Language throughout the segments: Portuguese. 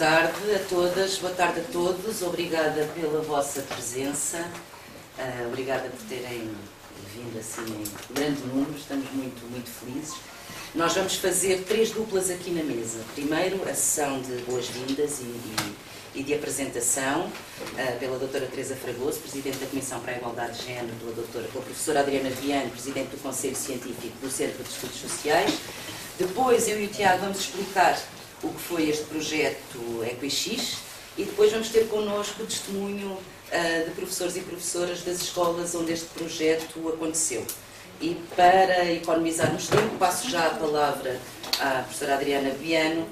tarde a todas, boa tarde a todos. Obrigada pela vossa presença. Uh, obrigada por terem vindo assim em grande número. Estamos muito, muito felizes. Nós vamos fazer três duplas aqui na mesa. Primeiro, a sessão de boas-vindas e, e, e, de apresentação uh, pela doutora Teresa Fragoso, Presidente da Comissão para a Igualdade de Género, pela, doutora, pela professora Adriana Viano, Presidente do Conselho Científico do Centro de Estudos Sociais. Depois, eu e o Tiago vamos explicar o que foi este projeto EquiX e depois vamos ter connosco o testemunho uh, de professores e professoras das escolas onde este projeto aconteceu. E para economizarmos tempo, passo já a palavra à professora Adriana Viano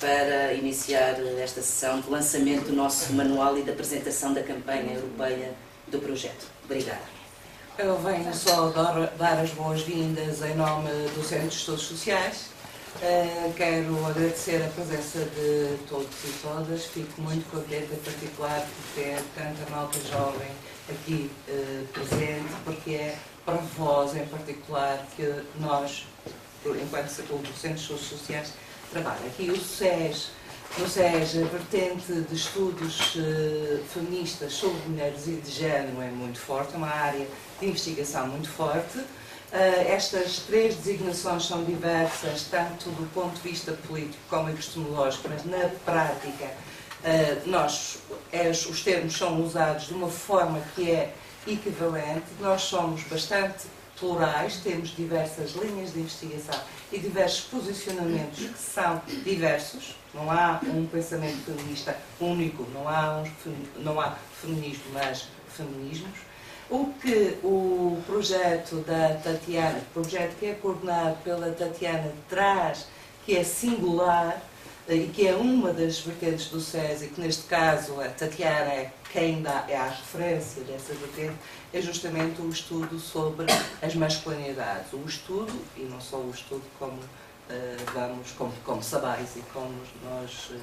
para iniciar esta sessão de lançamento do nosso manual e da apresentação da campanha europeia do projeto. Obrigada. Eu venho só dar, dar as boas-vindas em nome do Centro de Estudos Sociais Uh, quero agradecer a presença de todos e todas. Fico muito contente, em particular, por ter tanta malta jovem aqui uh, presente, porque é para vós, em particular, que nós, enquanto Centro de Sociais, trabalha. Aqui o SES, no SES, a vertente de estudos uh, feministas sobre mulheres e de género é muito forte, é uma área de investigação muito forte. Uh, estas três designações são diversas, tanto do ponto de vista político como epistemológico, mas na prática uh, nós, os termos são usados de uma forma que é equivalente. Nós somos bastante plurais, temos diversas linhas de investigação e diversos posicionamentos que são diversos. Não há um pensamento feminista único, não há, um, não há feminismo, mas feminismos. O que o projeto da Tatiana, projeto que é coordenado pela Tatiana, traz, que é singular eh, e que é uma das vertentes do SESI, que neste caso a Tatiana é quem dá é a referência dessa vertente, é justamente o estudo sobre as masculinidades. O estudo, e não só o estudo como uh, vamos, como, como sabais e como nós uh,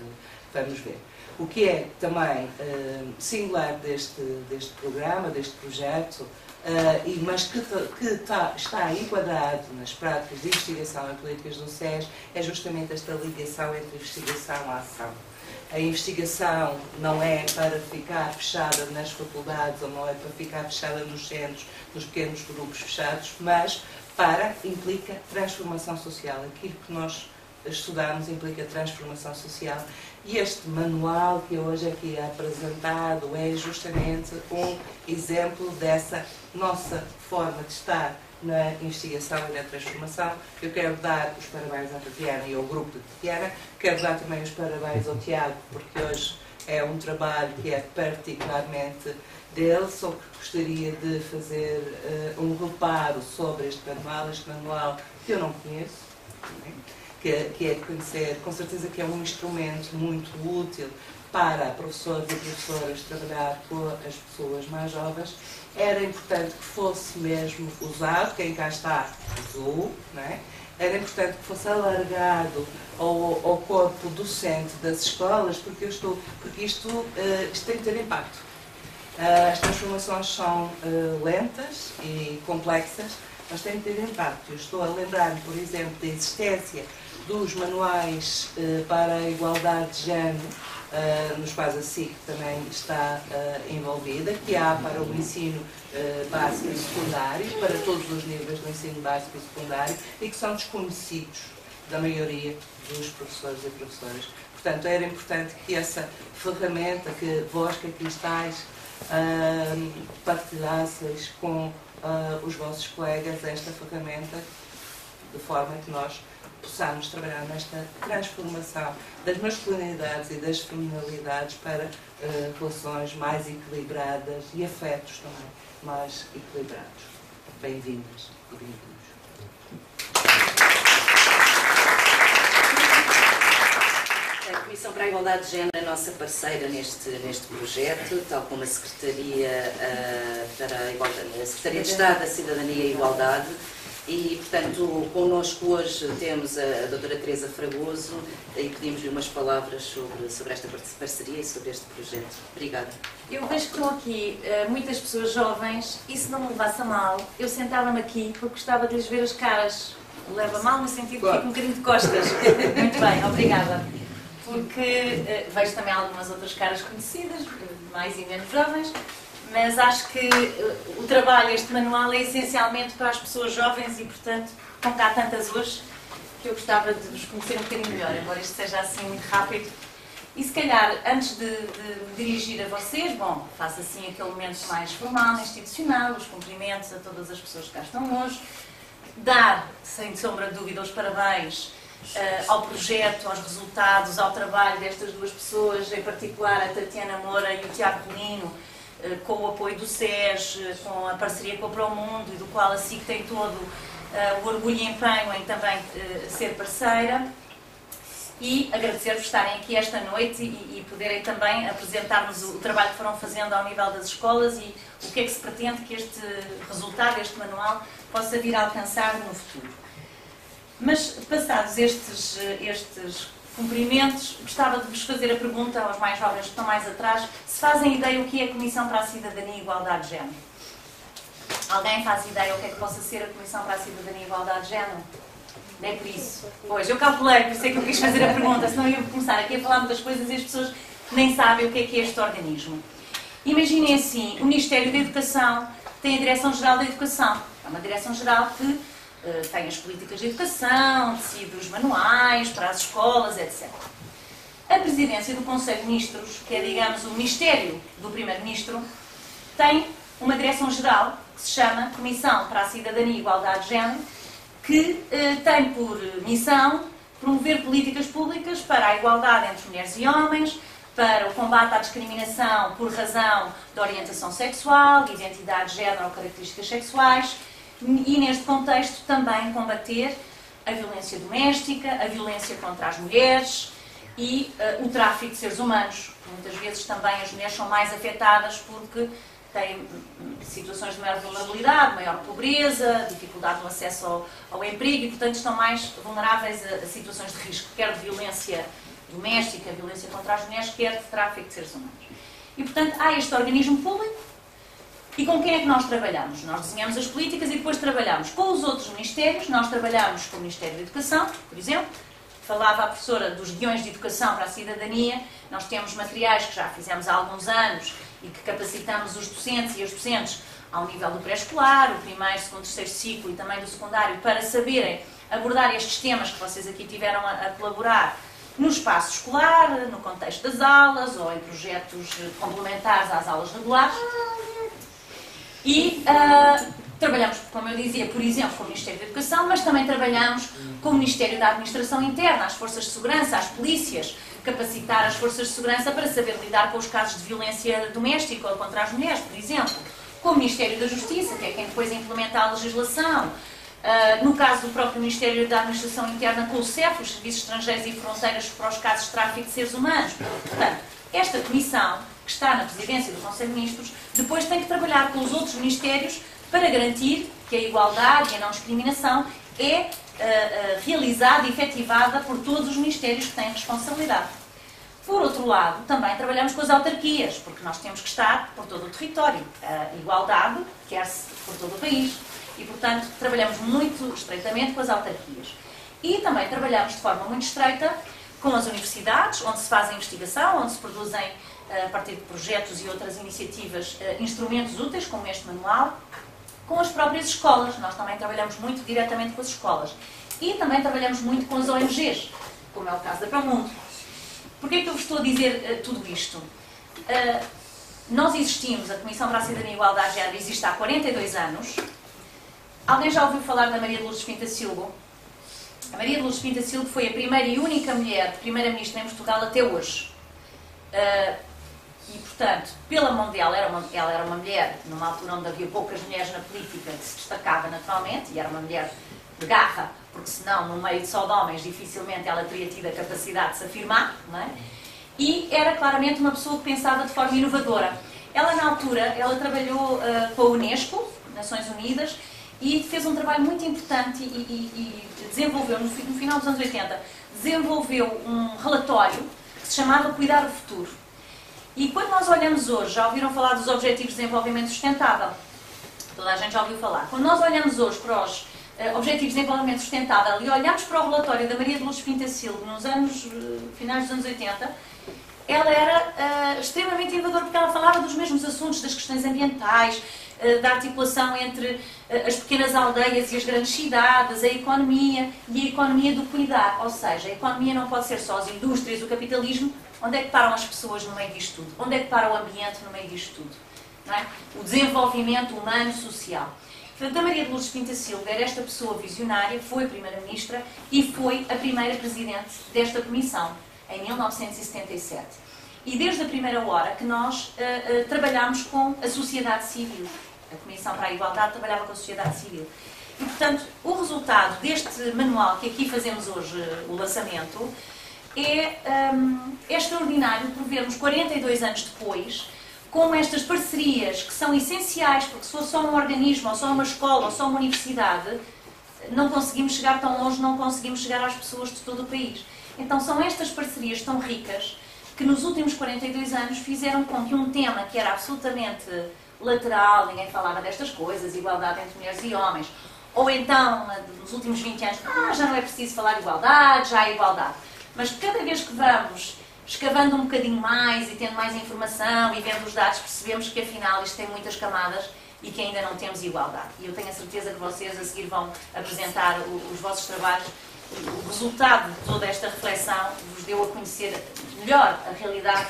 vamos ver. O que é também uh, singular deste, deste programa, deste projeto, uh, e, mas que, que tá, está enquadrado nas práticas de investigação em políticas do SES, é justamente esta ligação entre investigação e ação. A investigação não é para ficar fechada nas faculdades ou não é para ficar fechada nos centros, nos pequenos grupos fechados, mas para implica transformação social. Aquilo que nós estudamos implica transformação social e este manual que hoje aqui é apresentado é justamente um exemplo dessa nossa forma de estar na investigação e na transformação. Eu quero dar os parabéns à Tatiana e ao grupo de Tatiana, quero dar também os parabéns ao Tiago, porque hoje é um trabalho que é particularmente dele, só que gostaria de fazer uh, um reparo sobre este manual, este manual que eu não conheço, que, que é conhecer, com certeza que é um instrumento muito útil para professores e professoras trabalhar com as pessoas mais jovens, era importante que fosse mesmo usado, quem cá está usou, não é? era importante que fosse alargado ao, ao corpo docente das escolas, porque, eu estou, porque isto, uh, isto tem que ter impacto. Uh, as transformações são uh, lentas e complexas, mas têm que ter impacto. Eu estou a lembrar-me, por exemplo, da existência dos manuais uh, para a igualdade de género, uh, nos quais a SIC também está uh, envolvida, que há para o ensino básico e secundário, para todos os níveis do ensino básico e secundário, e que são desconhecidos da maioria dos professores e professoras. Portanto, era importante que essa ferramenta, que vós que aqui estáis, partilhasseis com os vossos colegas esta ferramenta, de forma que nós possamos trabalhar nesta transformação das masculinidades e das feminilidades para uh, relações mais equilibradas e afetos também mais equilibrados. Bem-vindas e bem-vindos. A Comissão para a Igualdade de Género é a nossa parceira neste, neste projeto, tal como a Secretaria, uh, para a, Igualdade, a Secretaria de Estado da Cidadania e Igualdade e, portanto, connosco hoje temos a, doutora Teresa Fragoso e pedimos-lhe umas palavras sobre, sobre esta parceria e sobre este projeto. Obrigada. Eu vejo que estão aqui uh, muitas pessoas jovens e se não me levasse a mal, eu sentava-me aqui porque gostava de lhes ver as caras. Leva mal no sentido que fico um bocadinho de costas. Muito bem, obrigada. porque uh, vejo também algumas outras caras conhecidas, mais e menos jovens, mas acho que uh, o trabalho, este manual, é essencialmente para as pessoas jovens e, portanto, com cá tantas hoje, que eu gostava de vos conhecer um bocadinho melhor, embora isto seja assim muito rápido. E se calhar, antes de, de dirigir a vocês, bom, faço assim aquele momento mais formal, institucional, os cumprimentos a todas as pessoas que cá estão hoje, dar, sem sombra de dúvida, os parabéns uh, ao projeto, aos resultados, ao trabalho destas duas pessoas, em particular a Tatiana Moura e o Tiago Pelino, uh, com o apoio do SES, com a parceria com a Promundo e do qual a SIC tem todo o orgulho e empenho em também ser parceira. E agradecer-vos estarem aqui esta noite e, e poderem também apresentar-nos o, o trabalho que foram fazendo ao nível das escolas e o que é que se pretende que este resultado, este manual, possa vir a alcançar no futuro. Mas, passados estes, estes cumprimentos, gostava de vos fazer a pergunta aos mais jovens que estão mais atrás, se fazem ideia o que é a Comissão para a Cidadania e Igualdade de Género. Alguém faz ideia o que é que possa ser a Comissão para a Cidadania e Igualdade de Género? É por isso. Pois, eu calculei, por isso é que eu quis fazer a pergunta, senão eu ia começar aqui a falar muitas coisas e as pessoas nem sabem o que é que é este organismo. Imaginem assim, o Ministério da Educação tem a Direção-Geral da Educação. É uma Direção-Geral que tem as políticas de educação, decide os manuais para as escolas, etc. A presidência do Conselho de Ministros, que é, digamos, o Ministério do Primeiro-Ministro, tem uma direção-geral que se chama Comissão para a Cidadania e Igualdade de Género, que eh, tem por missão promover políticas públicas para a igualdade entre mulheres e homens, para o combate à discriminação por razão de orientação sexual, de identidade de género ou características sexuais, e neste contexto também combater a violência doméstica, a violência contra as mulheres e uh, o tráfico de seres humanos. Muitas vezes também as mulheres são mais afetadas porque têm hum, situações de maior vulnerabilidade, maior pobreza, dificuldade no acesso ao, ao emprego e, portanto, estão mais vulneráveis a, a, situações de risco, quer de violência doméstica, violência contra as mulheres, quer de tráfico de seres humanos. E, portanto, há este organismo público e com quem é que nós trabalhamos? Nós desenhamos as políticas e depois trabalhamos com os outros ministérios. Nós trabalhamos com o Ministério da Educação, por exemplo. Falava a professora dos guiões de educação para a cidadania. Nós temos materiais que já fizemos há alguns anos e que capacitamos os docentes e as docentes ao nível do pré-escolar, o primeiro, segundo, terceiro ciclo e também do secundário, para saberem abordar estes temas que vocês aqui tiveram a, colaborar no espaço escolar, no contexto das aulas ou em projetos complementares às aulas regulares. E uh, trabalhamos, como eu dizia, por exemplo, com o Ministério da Educação, mas também trabalhamos com o Ministério da Administração Interna, as forças de segurança, as polícias, capacitar as forças de segurança para saber lidar com os casos de violência doméstica ou contra as mulheres, por exemplo. Com o Ministério da Justiça, que é quem depois implementa a legislação. Uh, no caso do próprio Ministério da Administração Interna, com o CEF, os Serviços Estrangeiros e Fronteiras para os casos de tráfico de seres humanos. Portanto, esta comissão que está na presidência do Conselho de Ministros, depois tem que trabalhar com os outros ministérios para garantir que a igualdade e a não discriminação é uh, uh, realizada e efetivada por todos os ministérios que têm responsabilidade. Por outro lado, também trabalhamos com as autarquias, porque nós temos que estar por todo o território. A igualdade quer-se por todo o país. E, portanto, trabalhamos muito estreitamente com as autarquias. E também trabalhamos de forma muito estreita com as universidades, onde se faz a investigação, onde se produzem a partir de projetos e outras iniciativas, eh, instrumentos úteis, como este manual, com as próprias escolas. Nós também trabalhamos muito diretamente com as escolas. E também trabalhamos muito com as ONGs, como é o caso da Promundo. Porquê é que eu vos estou a dizer uh, tudo isto? Nós existimos, a Comissão para a Cidadania e Igualdade de Género existe há 42 anos. Alguém já ouviu falar da Maria de Lourdes Pinta Silva? A Maria de Lourdes Pinta Silva foi a primeira e única mulher primeira-ministra em Portugal até hoje. E, portanto, pela mão dela, era uma, ela era uma mulher, numa altura onde havia poucas mulheres na política, que se destacava naturalmente, e era uma mulher de garra, porque senão, no meio de só de homens, dificilmente ela teria tido a capacidade de se afirmar, não é? E era claramente uma pessoa que pensava de forma inovadora. Ela, na altura, ela trabalhou uh, com a Unesco, Nações Unidas, e fez um trabalho muito importante e, e, e desenvolveu, no, no final dos anos 80, desenvolveu um relatório que se chamava Cuidar o Futuro e quando nós olhamos hoje, já ouviram falar dos Objetivos de Desenvolvimento Sustentável? Toda a gente já ouviu falar. Quando nós olhamos hoje para os uh, Objetivos de Desenvolvimento Sustentável e olhamos para o relatório da Maria de Luz Pintacilgo nos anos, uh, finais dos anos 80, ela era uh, extremamente inovadora porque ela falava dos mesmos assuntos, das questões ambientais, da articulação entre as pequenas aldeias e as grandes cidades, a economia e a economia do cuidar. Ou seja, a economia não pode ser só as indústrias, o capitalismo. Onde é que param as pessoas no meio disto tudo? Onde é que para o ambiente no meio disto tudo? É? O desenvolvimento humano social. Portanto, a Maria de Lourdes Pinta Silva era esta pessoa visionária, foi Primeira-Ministra e foi a primeira Presidente desta Comissão, em 1977. E desde a primeira hora que nós uh, uh, trabalhámos com a sociedade civil. A Comissão para a Igualdade trabalhava com a sociedade civil. E, portanto, o resultado deste manual que aqui fazemos hoje, o lançamento, é, um, é extraordinário por vermos 42 anos depois como estas parcerias que são essenciais, porque se for só um organismo, ou só uma escola, ou só uma universidade, não conseguimos chegar tão longe, não conseguimos chegar às pessoas de todo o país. Então são estas parcerias tão ricas que nos últimos 42 anos fizeram com que um tema que era absolutamente lateral, ninguém falava destas coisas, igualdade entre mulheres e homens, ou então, nos últimos 20 anos, ah, já não é preciso falar de igualdade, já há igualdade. Mas cada vez que vamos escavando um bocadinho mais e tendo mais informação e vendo os dados, percebemos que afinal isto tem muitas camadas e que ainda não temos igualdade. E eu tenho a certeza que vocês a seguir vão apresentar os vossos trabalhos. O resultado de toda esta reflexão vos deu a conhecer melhor a realidade,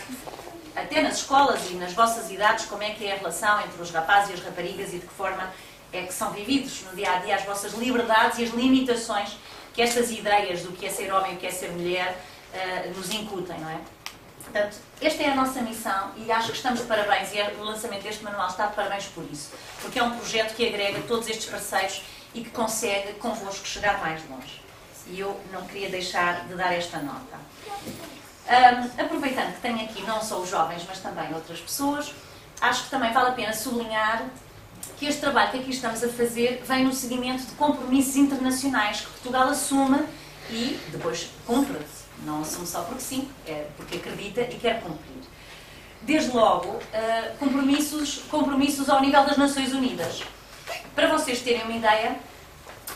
até nas escolas e nas vossas idades, como é que é a relação entre os rapazes e as raparigas e de que forma é que são vividos no dia a dia as vossas liberdades e as limitações que estas ideias do que é ser homem e o que é ser mulher uh, nos incutem, não é? Portanto, esta é a nossa missão e acho que estamos de parabéns e o lançamento deste manual está de parabéns por isso, porque é um projeto que agrega todos estes parceiros e que consegue convosco chegar mais longe. E eu não queria deixar de dar esta nota. Um, aproveitando que tenho aqui não só os jovens, mas também outras pessoas, acho que também vale a pena sublinhar que este trabalho que aqui estamos a fazer vem no seguimento de compromissos internacionais que Portugal assume e depois cumpre não assume só porque sim, é porque acredita e quer cumprir. Desde logo, uh, compromissos, compromissos ao nível das Nações Unidas. Para vocês terem uma ideia,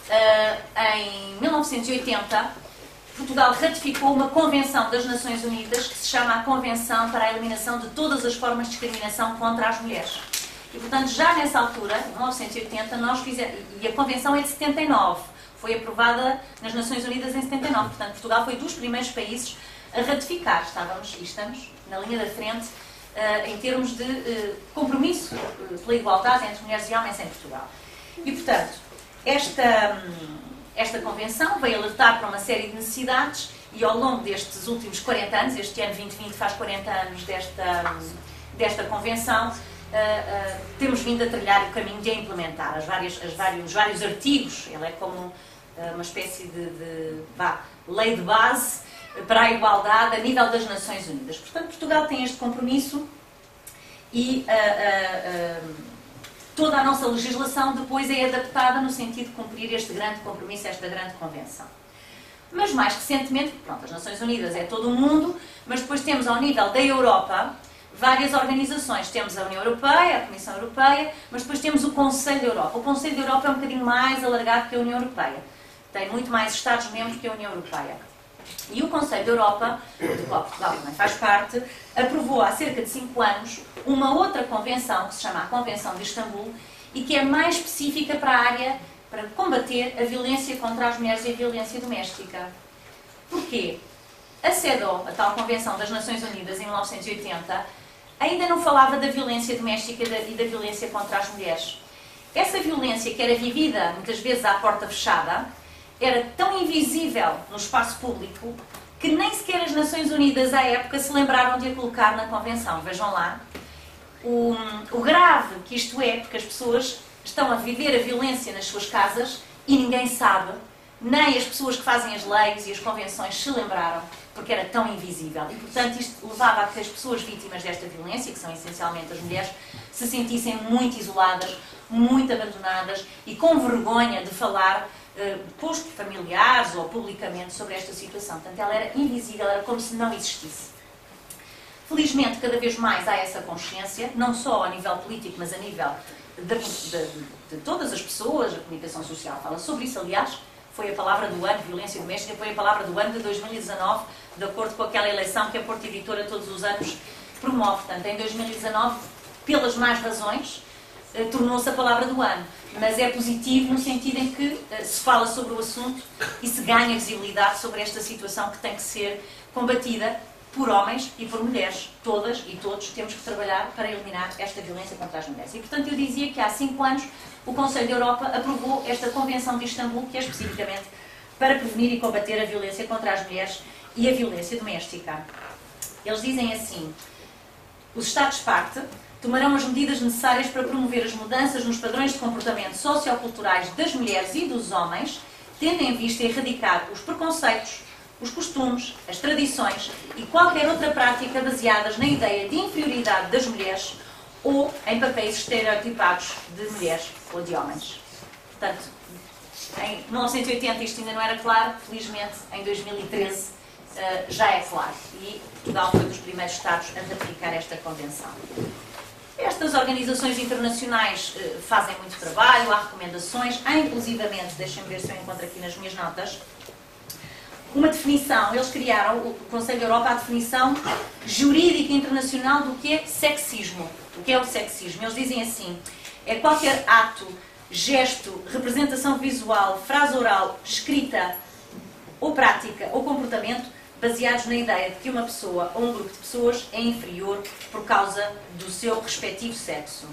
uh, em 1980, Portugal ratificou uma convenção das Nações Unidas que se chama a Convenção para a Eliminação de Todas as Formas de Discriminação contra as Mulheres. E, portanto, já nessa altura, em 1980, nós fizemos. E a convenção é de 79 foi aprovada nas Nações Unidas em 79. Portanto, Portugal foi dos primeiros países a ratificar. Estávamos e estamos na linha da frente uh, em termos de uh, compromisso uh, pela igualdade entre mulheres e homens em Portugal. E, portanto, esta, um, esta convenção veio alertar para uma série de necessidades e ao longo destes últimos 40 anos, este ano 2020 faz 40 anos desta, desta convenção, Uh, uh, temos vindo a trilhar o caminho de a implementar as várias, as vários, os vários artigos. Ele é como eh, uma espécie de, de lei de base para a igualdade a nível das Nações Unidas. Portanto, Portugal tem este compromisso e uh, toda a nossa legislação depois é adaptada no sentido de cumprir este grande compromisso, esta grande convenção. Mas mais recentemente, pronto, as Nações Unidas é todo o mundo, mas depois temos ao nível da Europa várias organizações. Temos a União Europeia, a Comissão Europeia, mas depois temos o Conselho da Europa. O Conselho da Europa é um bocadinho mais alargado que a União Europeia tem muito mais Estados-membros que a União Europeia. E o Conselho da Europa, do qual Portugal também faz parte, aprovou há cerca de cinco anos uma outra convenção, que se chama a Convenção de Istambul, e que é mais específica para a área para combater a violência contra as mulheres e a violência doméstica. Porquê? A CEDAW, a tal Convenção das Nações Unidas, em 1980, ainda não falava da violência doméstica e da violência contra as mulheres. Essa violência, que era vivida muitas vezes à porta fechada, era tão invisível no espaço público que nem sequer as Nações Unidas à época se lembraram de a colocar na Convenção. Vejam lá o, o grave que isto é, porque as pessoas estão a viver a violência nas suas casas e ninguém sabe, nem as pessoas que fazem as leis e as convenções se lembraram, porque era tão invisível. E, portanto, isto levava a que as pessoas vítimas desta violência, que são essencialmente as mulheres, se sentissem muito isoladas, muito abandonadas e com vergonha de falar eh, posto familiares ou publicamente sobre esta situação. Portanto, ela era invisível, era como se não existisse. Felizmente, cada vez mais há essa consciência, não só a nível político, mas a nível de, de, de, todas as pessoas, a comunicação social fala sobre isso, aliás, foi a palavra do ano, violência doméstica, foi a palavra do ano de 2019, de acordo com aquela eleição que a Porta Editora todos os anos promove. Portanto, em 2019, pelas más razões, tornou-se a palavra do ano. Mas é positivo no sentido em que eh, se fala sobre o assunto e se ganha visibilidade sobre esta situação que tem que ser combatida por homens e por mulheres. Todas e todos temos que trabalhar para eliminar esta violência contra as mulheres. E, portanto, eu dizia que há cinco anos o Conselho da Europa aprovou esta Convenção de Istambul, que é especificamente para prevenir e combater a violência contra as mulheres e a violência doméstica. Eles dizem assim: os Estados-parte tomarão as medidas necessárias para promover as mudanças nos padrões de comportamento socioculturais das mulheres e dos homens, tendo em vista erradicar os preconceitos, os costumes, as tradições e qualquer outra prática baseadas na ideia de inferioridade das mulheres ou em papéis estereotipados de mulheres ou de homens. Portanto, em 1980 isto ainda não era claro, felizmente em 2013 eh, já é claro. E Portugal foi dos primeiros Estados a ratificar esta convenção. Estas organizações internacionais eh, fazem muito trabalho, há recomendações, há inclusivamente, deixem-me ver se eu encontro aqui nas minhas notas, uma definição, eles criaram, o Conselho da Europa, a definição jurídica internacional do que é sexismo. O que é o sexismo? Eles dizem assim, é qualquer ato, gesto, representação visual, frase oral, escrita ou prática ou comportamento baseados na ideia de que uma pessoa ou um grupo de pessoas é inferior por causa do seu respectivo sexo.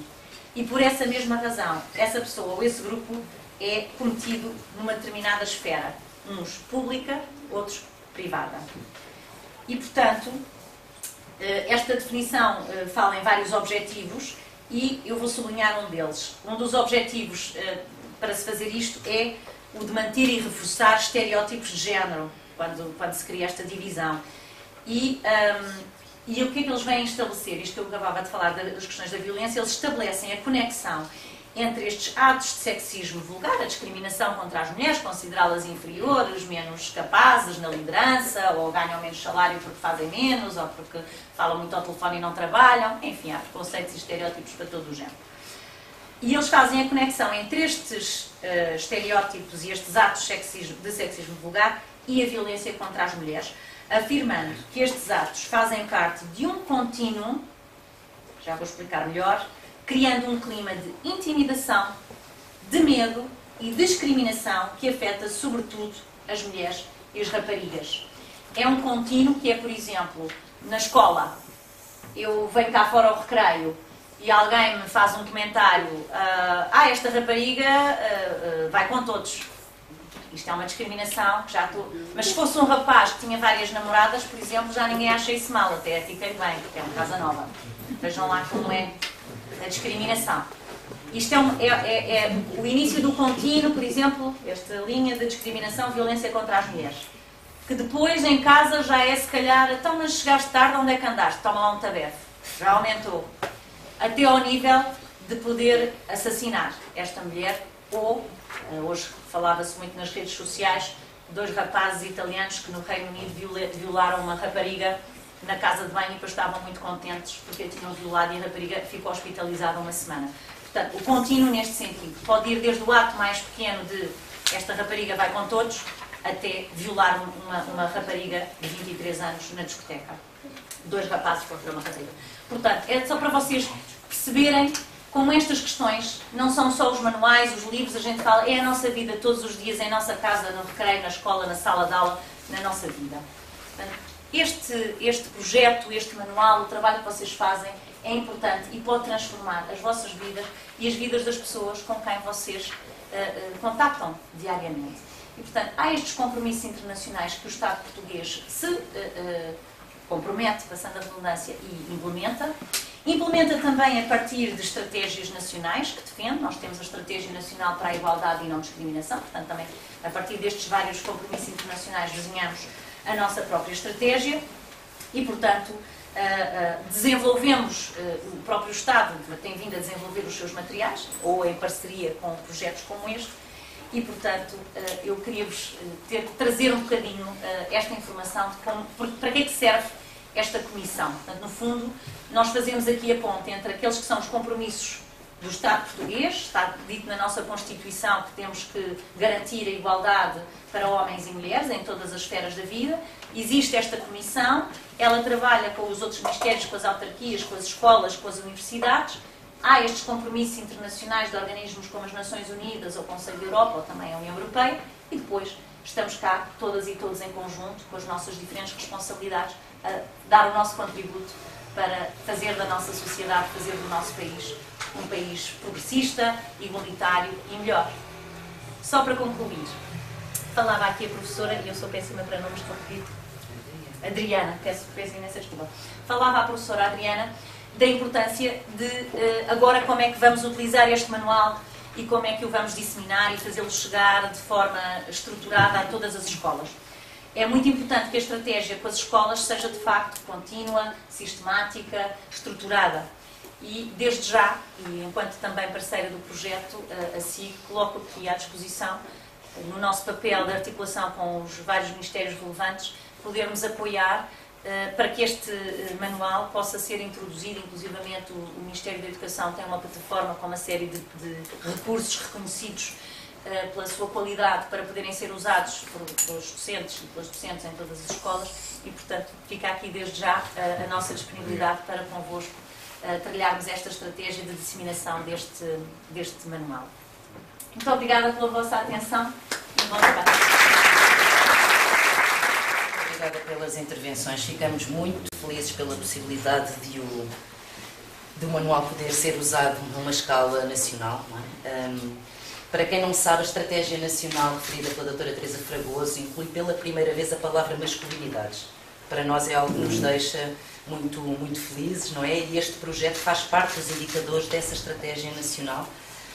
E por essa mesma razão, essa pessoa ou esse grupo é cometido numa determinada esfera, uns pública, outros privada. E, portanto, eh, esta definição eh, fala em vários objetivos e eu vou sublinhar um deles. Um dos objetivos eh, para se fazer isto é o de manter e reforçar estereótipos de género, quando, quando se cria esta divisão. E, um, e o que é que eles vêm estabelecer? Isto que eu acabava de falar das questões da violência, eles estabelecem a conexão entre estes atos de sexismo vulgar, a discriminação contra as mulheres, considerá-las inferiores, menos capazes na liderança, ou ganham menos salário porque fazem menos, ou porque falam muito ao telefone e não trabalham, enfim, há preconceitos e estereótipos para todo o género. E eles fazem a conexão entre estes uh, estereótipos e estes atos de sexismo vulgar e a violência contra as mulheres, afirmando que estes atos fazem parte de um contínuo, já vou explicar melhor, criando um clima de intimidação, de medo e discriminação que afeta sobretudo as mulheres e as raparigas. É um contínuo que é, por exemplo, na escola, eu venho cá fora ao recreio e alguém me faz um comentário, ah, ah esta rapariga uh, uh, vai com todos. Isto é uma discriminação que já estou. Mas se fosse um rapaz que tinha várias namoradas, por exemplo, já ninguém acha isso mal, até fiquei bem, porque é uma casa nova. Vejam lá como é a discriminação. Isto é, um, é, é, é, o início do contínuo, por exemplo, esta linha de discriminação, violência contra as mulheres. Que depois em casa já é se calhar, então mas chegaste tarde, onde é que andaste? Toma lá um tabefe. Já aumentou. Até ao nível de poder assassinar esta mulher ou, hoje falava-se muito nas redes sociais, dois rapazes italianos que no Reino Unido violaram uma rapariga na casa de banho e depois estavam muito contentes porque a tinham violado e a rapariga ficou hospitalizada uma semana. Portanto, o contínuo neste sentido pode ir desde o ato mais pequeno de esta rapariga vai com todos até violar uma, uma rapariga de 23 anos na discoteca. Dois rapazes contra uma rapariga. Portanto, é só para vocês perceberem como estas questões não são só os manuais, os livros, a gente fala, é a nossa vida todos os dias, é a nossa casa, no recreio, na escola, na sala de aula, na nossa vida. Este, este projeto, este manual, o trabalho que vocês fazem é importante e pode transformar as vossas vidas e as vidas das pessoas com quem vocês uh, uh, contactam diariamente. E, portanto, há estes compromissos internacionais que o Estado português se uh, compromete, passando a redundância, e implementa. Implementa também a partir de estratégias nacionais que defende. Nós temos a Estratégia Nacional para a Igualdade e Não Discriminação, portanto, também a partir destes vários compromissos internacionais desenhamos a nossa própria estratégia e, portanto, eh, eh, desenvolvemos, eh, o próprio Estado tem vindo a desenvolver os seus materiais, ou em parceria com projetos como este, e, portanto, eu queria-vos trazer um bocadinho esta informação de como, para que é que serve esta comissão. Portanto, no fundo, nós fazemos aqui a ponte entre aqueles que são os compromissos do Estado português, está dito na nossa Constituição que temos que garantir a igualdade para homens e mulheres em todas as esferas da vida. Existe esta comissão, ela trabalha com os outros ministérios, com as autarquias, com as escolas, com as universidades. Há estes compromissos internacionais de organismos como as Nações Unidas, ou o Conselho da Europa, ou também a União Europeia, e depois estamos cá, todas e todos em conjunto, com as nossas diferentes responsabilidades, a dar o nosso contributo para fazer da nossa sociedade, fazer do nosso país um país progressista, igualitário e melhor. Só para concluir, falava aqui a professora, e eu sou péssima para nomes, a Adriana, peço, peço imensa desculpa. Falava a professora Adriana da importância de eh, agora como é que vamos utilizar este manual e como é que o vamos disseminar e fazê-lo chegar de forma estruturada a todas as escolas. É muito importante que a estratégia com as escolas seja de facto contínua, sistemática, estruturada. E desde já, e enquanto também parceira do projeto, a SIG coloco aqui à disposição, no nosso papel de articulação com os vários ministérios relevantes, podermos apoiar uh, para que este manual possa ser introduzido, inclusivamente o, Ministério da Educação tem uma plataforma com uma série de, de recursos reconhecidos pela sua qualidade para poderem ser usados pelos docentes e pelas docentes em todas as escolas e, portanto, fica aqui desde já a nossa disponibilidade para convosco trilharmos esta estratégia de disseminação deste, deste manual. Muito obrigada pela vossa atenção e bom debate. Obrigada pelas intervenções. Ficamos muito felizes pela possibilidade de o, de o manual poder ser usado numa escala nacional. É? Um, para quem não sabe, a estratégia nacional referida pela doutora Teresa Fragoso inclui pela primeira vez a palavra masculinidades. Para nós é algo que nos deixa muito, muito felizes, não é? E este projeto faz parte dos indicadores dessa estratégia nacional,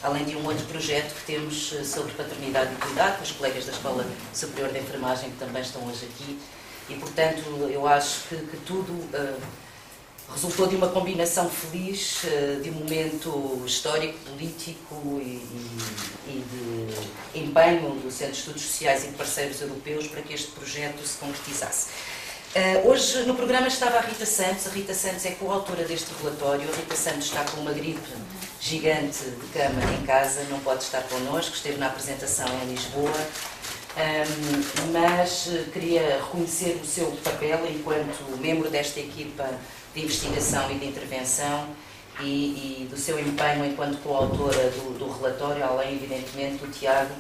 além de um outro projeto que temos eh, sobre paternidade e cuidado, com os colegas da Escola Superior de Enfermagem que também estão hoje aqui. E, portanto, eu acho que, que tudo uh, resultou de uma combinação feliz, uh, de um momento histórico, político e, e, de empenho do Centro de Estudos Sociais e de parceiros europeus para que este projeto se concretizasse. Uh, hoje no programa estava a Rita Santos. A Rita Santos é coautora deste relatório. A Rita Santos está com uma gripe gigante de cama em casa, não pode estar connosco. Esteve na apresentação em Lisboa. Um, mas queria reconhecer o seu papel enquanto membro desta equipa de investigação e de intervenção e, e do seu empenho enquanto coautora do, do relatório, além, evidentemente, do Tiago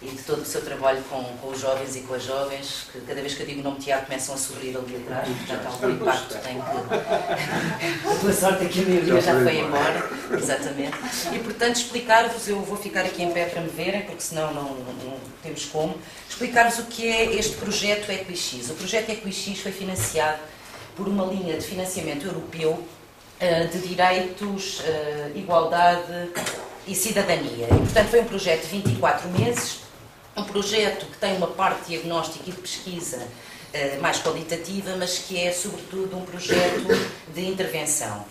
e de todo o seu trabalho com, com, os jovens e com as jovens, que cada vez que eu digo o nome Tiago começam a sorrir ali atrás, portanto algum impacto tem que. A tua sorte é que a maioria já foi embora, exatamente. E portanto explicar-vos, eu vou ficar aqui em pé para me verem, porque senão não, não, não temos como, explicar-vos o que é este projeto EquiX. O projeto EquiX foi financiado por uma linha de financiamento europeu eh, de direitos, eh, igualdade e cidadania. E, portanto, foi um projeto de 24 meses, um projeto que tem uma parte diagnóstica e de pesquisa uh, mais qualitativa, mas que é, sobretudo, um projeto de intervenção.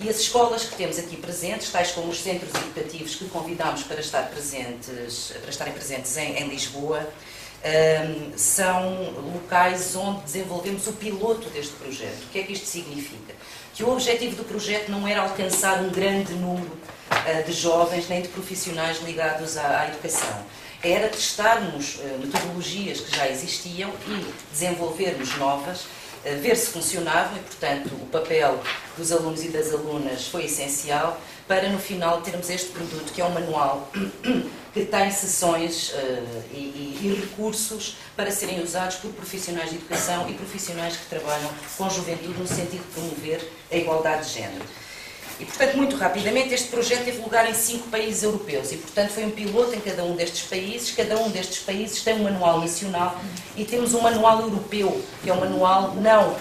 E as escolas que temos aqui presentes, tais como os centros educativos que convidamos para, estar presentes, para estarem presentes em, em Lisboa, são locais onde desenvolvemos o piloto deste projeto. O que é que isto significa? Que o objetivo do projeto não era alcançar um grande número uh, de jovens nem de profissionais ligados à, educação era testarmos uh, metodologias que já existiam e desenvolvermos novas, uh, ver se funcionavam e, portanto, o papel dos alunos e das alunas foi essencial para, no final, termos este produto, que é um manual que tem sessões uh, e, e, recursos para serem usados por profissionais de educação e profissionais que trabalham com juventude no sentido de promover a igualdade de género. E, portanto, muito rapidamente, este projeto teve lugar em cinco países europeus e, portanto, foi um piloto em cada um destes países. Cada um destes países tem um manual nacional e temos um manual europeu, que é um manual não, uh,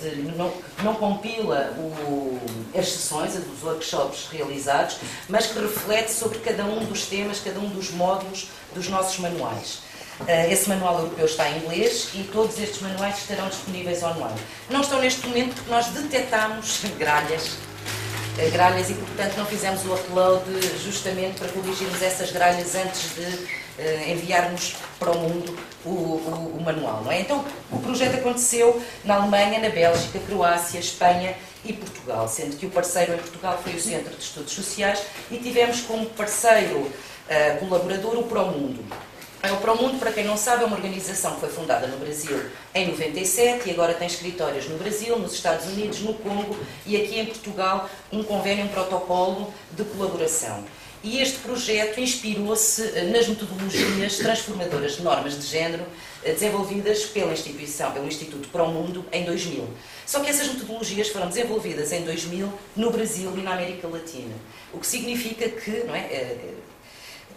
de, não, não compila o, as sessões, os workshops realizados, mas que reflete sobre cada um dos temas, cada um dos módulos dos nossos manuais. Eh, esse manual europeu está em inglês e todos estes manuais estarão disponíveis online. Não estão neste momento porque nós detectámos gralhas, eh, gralhas e, portanto, não fizemos o upload justamente para corrigirmos essas gralhas antes de eh, enviarmos para o mundo o, o, o manual. Não é? Então, o projeto aconteceu na Alemanha, na Bélgica, Croácia, Espanha e Portugal, sendo que o parceiro em Portugal foi o Centro de Estudos Sociais e tivemos como parceiro uh, colaborador o Promundo. O Promundo, para quem não sabe, é uma organização que foi fundada no Brasil em 97 e agora tem escritórios no Brasil, nos Estados Unidos, no Congo e aqui em Portugal um convênio, um protocolo de colaboração. E este projeto inspirou-se eh, nas metodologias transformadoras de normas de género eh, desenvolvidas pela instituição, pelo Instituto para o Mundo, em 2000. Só que essas metodologias foram desenvolvidas em 2000 no Brasil e na América Latina. O que significa que, não é,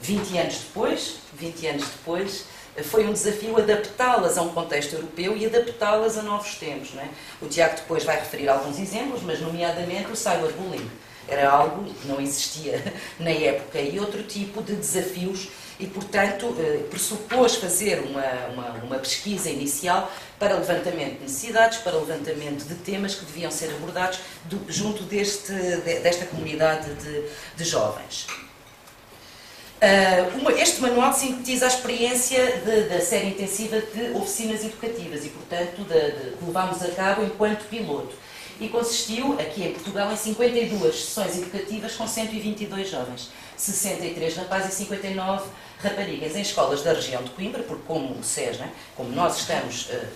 20 eh, anos depois, 20 anos depois, foi um desafio adaptá-las a um contexto europeu e adaptá-las a novos tempos. É? O Tiago depois vai referir alguns exemplos, mas nomeadamente o cyberbullying era algo que não existia na época e outro tipo de desafios e, portanto, eh, pressupôs fazer uma, uma, uma, pesquisa inicial para levantamento de necessidades, para levantamento de temas que deviam ser abordados do, junto deste, desta comunidade de, de jovens. Uh, uma, este manual sintetiza a experiência da série intensiva de oficinas educativas e, portanto, que levámos a cabo enquanto piloto. E consistiu, aqui em Portugal, em 52 sessões educativas com 122 jovens, 63 rapazes e 59 raparigas, em escolas da região de Coimbra, porque como o SES, né, como nós estamos uh,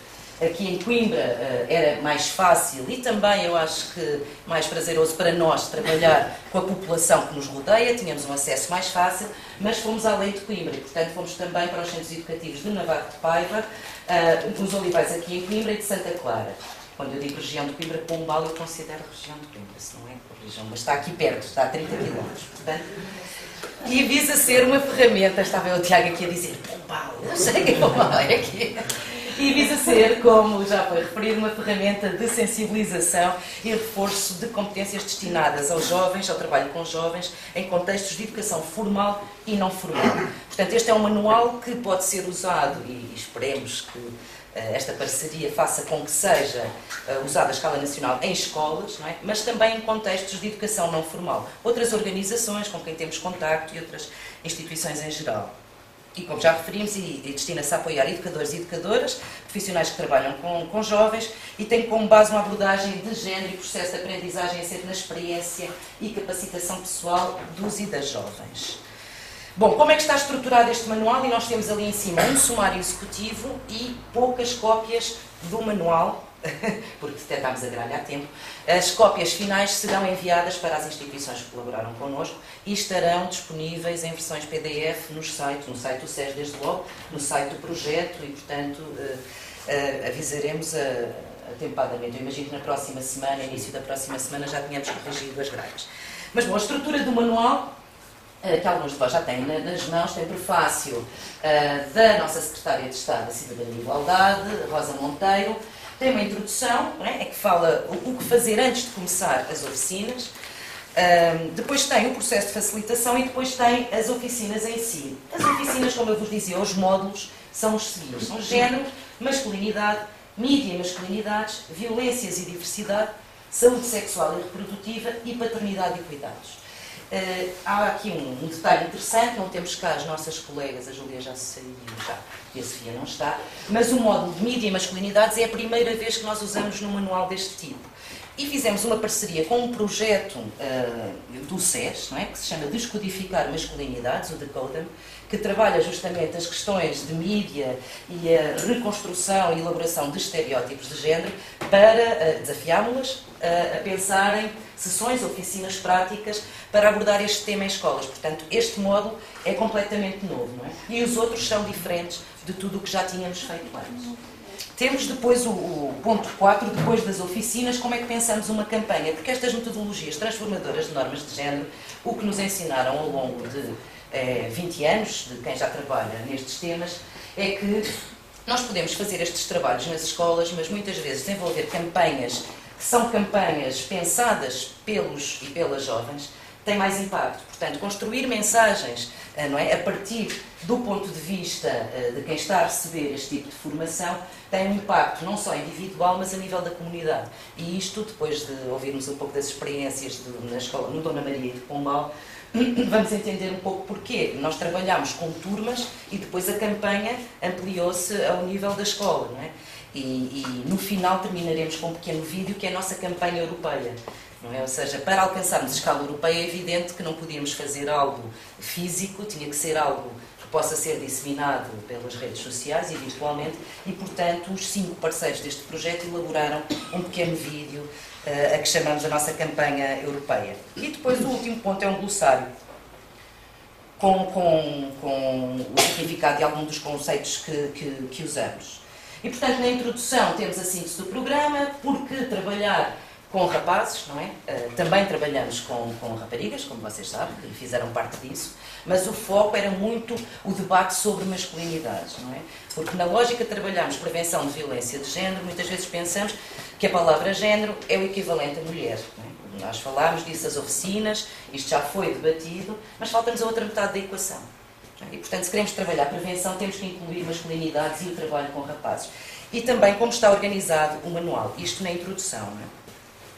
aqui em Coimbra, uh, era mais fácil e também eu acho que mais prazeroso para nós trabalhar com a população que nos rodeia, tínhamos um acesso mais fácil, mas fomos além de Coimbra e, portanto, fomos também para os centros educativos de Navarro de Paiva, nos Olivais aqui em Coimbra e de Santa Clara. Quando eu digo região de Coimbra, Pombal eu considero região de Coimbra, se não é região, mas está aqui perto, está a 30 km, portanto. E visa ser uma ferramenta, estava eu o Tiago aqui a dizer, Pombal, eu sei que Pombal é aqui. E visa ser, como já foi referido, uma ferramenta de sensibilização e reforço de competências destinadas aos jovens, ao trabalho com jovens, em contextos de educação formal e não formal. Portanto, este é um manual que pode ser usado, e esperemos que eh, esta parceria faça com que seja eh, usada a escala nacional em escolas, é? mas também em contextos de educação não formal. Outras organizações com quem temos contacto e outras instituições em geral. E como já referimos, e, e destina-se a apoiar educadores e educadoras, profissionais que trabalham com, com jovens e tem como base uma abordagem de género e processo de aprendizagem ser na experiência e capacitação pessoal dos e das jovens. Bom, como é que está estruturado este manual? E nós temos ali em cima um sumário executivo e poucas cópias do manual, porque tentámos agregar a tempo. As cópias finais serão enviadas para as instituições que colaboraram connosco e estarão disponíveis em versões PDF nos sites, no site do SES desde logo, no site do projeto e, portanto, uh, uh, avisaremos atempadamente. Eu imagino que na próxima semana, início da próxima semana, já tenhamos corrigido as grades. Mas, bom, a estrutura do manual eh, que alguns de vós já têm nas mãos, tem prefácio uh, da nossa Secretária de Estado da Cidadania e Igualdade, Rosa Monteiro, tem uma introdução, é, é que fala o, que fazer antes de começar as oficinas, depois tem o processo de facilitação e depois tem as oficinas em si. As oficinas, como eu vos dizia, os módulos são os seguintes, são género, masculinidade, mídia e masculinidades, violências e diversidade, saúde sexual e reprodutiva e paternidade e cuidados. Uh, há aqui um, um, detalhe interessante, não temos cá as nossas colegas, a Júlia já saiu já, e a Sofia não está, mas o módulo de mídia e masculinidades é a primeira vez que nós usamos num manual deste tipo. E fizemos uma parceria com um projeto uh, do SES, não é, que se chama Descodificar Masculinidades, o Decodem, que trabalha justamente as questões de mídia e a reconstrução e elaboração de estereótipos de género para uh, desafiámos-las uh, a pensarem sessões, oficinas práticas para abordar este tema em escolas. Portanto, este módulo é completamente novo, não é? E os outros são diferentes de tudo o que já tínhamos feito antes. Temos depois o, o, ponto 4, depois das oficinas, como é que pensamos uma campanha? Porque estas metodologias transformadoras de normas de género, o que nos ensinaram ao longo de eh, 20 anos, de quem já trabalha nestes temas, é que nós podemos fazer estes trabalhos nas escolas, mas muitas vezes desenvolver campanhas são campanhas pensadas pelos e pelas jovens, tem mais impacto. Portanto, construir mensagens eh, não é, a partir do ponto de vista eh, de quem está a receber este tipo de formação tem um impacto não só individual, mas a nível da comunidade. E isto, depois de ouvirmos um pouco das experiências de, na escola, no Dona Maria de Pombal, vamos entender um pouco porquê. Nós trabalhamos com turmas e depois a campanha ampliou-se ao nível da escola. Não é? E, e, no final terminaremos com um pequeno vídeo que é a nossa campanha europeia. É? Ou seja, para alcançarmos a escala europeia é evidente que não podíamos fazer algo físico, tinha que ser algo que possa ser disseminado pelas redes sociais e virtualmente, e portanto os cinco parceiros deste projeto elaboraram um pequeno vídeo uh, a que chamamos a nossa campanha europeia. E depois o último ponto é um glossário com, com, com o significado de algum dos conceitos que, que, que usamos. E, portanto, na introdução temos a síntese do programa, porque trabalhar com rapazes, não é? Uh, também trabalhamos com, com raparigas, como vocês sabem, e fizeram parte disso, mas o foco era muito o debate sobre masculinidades, não é? Porque na lógica de trabalharmos prevenção de violência de género, muitas vezes pensamos que a palavra género é o equivalente a mulher. É? Nós falámos disso nas oficinas, isto já foi debatido, mas falta-nos a outra metade da equação. E, portanto, se queremos trabalhar prevenção, temos que incluir masculinidades e o trabalho com rapazes. E também como está organizado o manual, isto na introdução. É?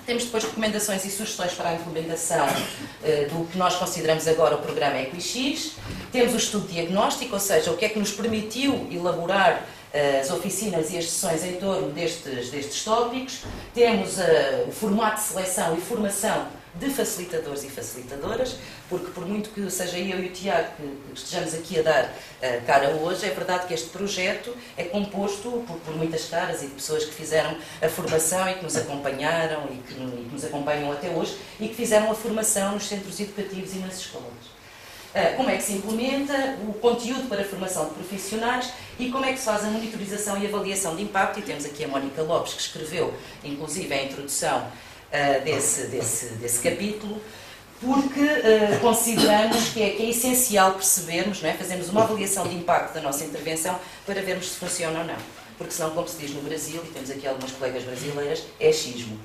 Temos depois recomendações e sugestões para a implementação uh, do que nós consideramos agora o programa EquiX. Temos o estudo diagnóstico, ou seja, o que é que nos permitiu elaborar uh, as oficinas e as sessões em torno destes, destes tópicos. Temos uh, o formato de seleção e formação de facilitadores e facilitadoras, porque por muito que seja eu e o Tiago que estejamos aqui a dar uh, cara hoje, é verdade que este projeto é composto por, por, muitas caras e de pessoas que fizeram a formação e que nos acompanharam e que, e que nos acompanham até hoje e que fizeram a formação nos centros educativos e nas escolas. Uh, como é que se implementa o conteúdo para a formação de profissionais e como é que se faz a monitorização e avaliação de impacto. E temos aqui a Mónica Lopes, que escreveu, inclusive, a introdução uh, desse, desse, desse capítulo, porque uh, consideramos que é, que é, essencial percebermos, não é? fazermos uma avaliação de impacto da nossa intervenção para vermos se funciona ou não. Porque senão, como se diz no Brasil, e temos aqui algumas colegas brasileiras, é xismo.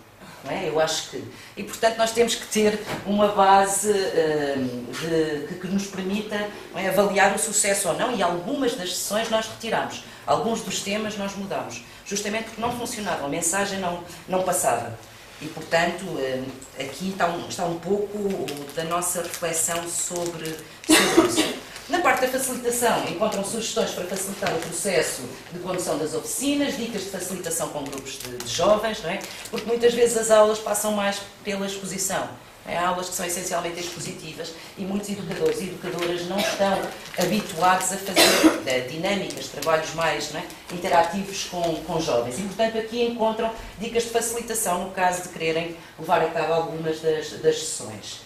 Não é? Eu acho que. E, portanto, nós temos que ter uma base uh, de, que, que, nos permita é? avaliar o sucesso ou não, e algumas das sessões nós retiramos. Alguns dos temas nós mudamos, justamente porque não funcionava, a mensagem não, não passava. E, portanto, eh, aqui está um, está um pouco da nossa reflexão sobre, sobre isso. Na parte da facilitação, encontram sugestões para facilitar o processo de condução das oficinas, dicas de facilitação com grupos de, de jovens, não é? porque muitas vezes as aulas passam mais pela exposição. Aulas que são essencialmente expositivas e muitos educadores e educadoras não estão habituados a fazer eh, dinâmicas, trabalhos mais é, interativos com, com jovens. E, portanto, aqui encontram dicas de facilitação no caso de quererem levar a cabo algumas das, das sessões.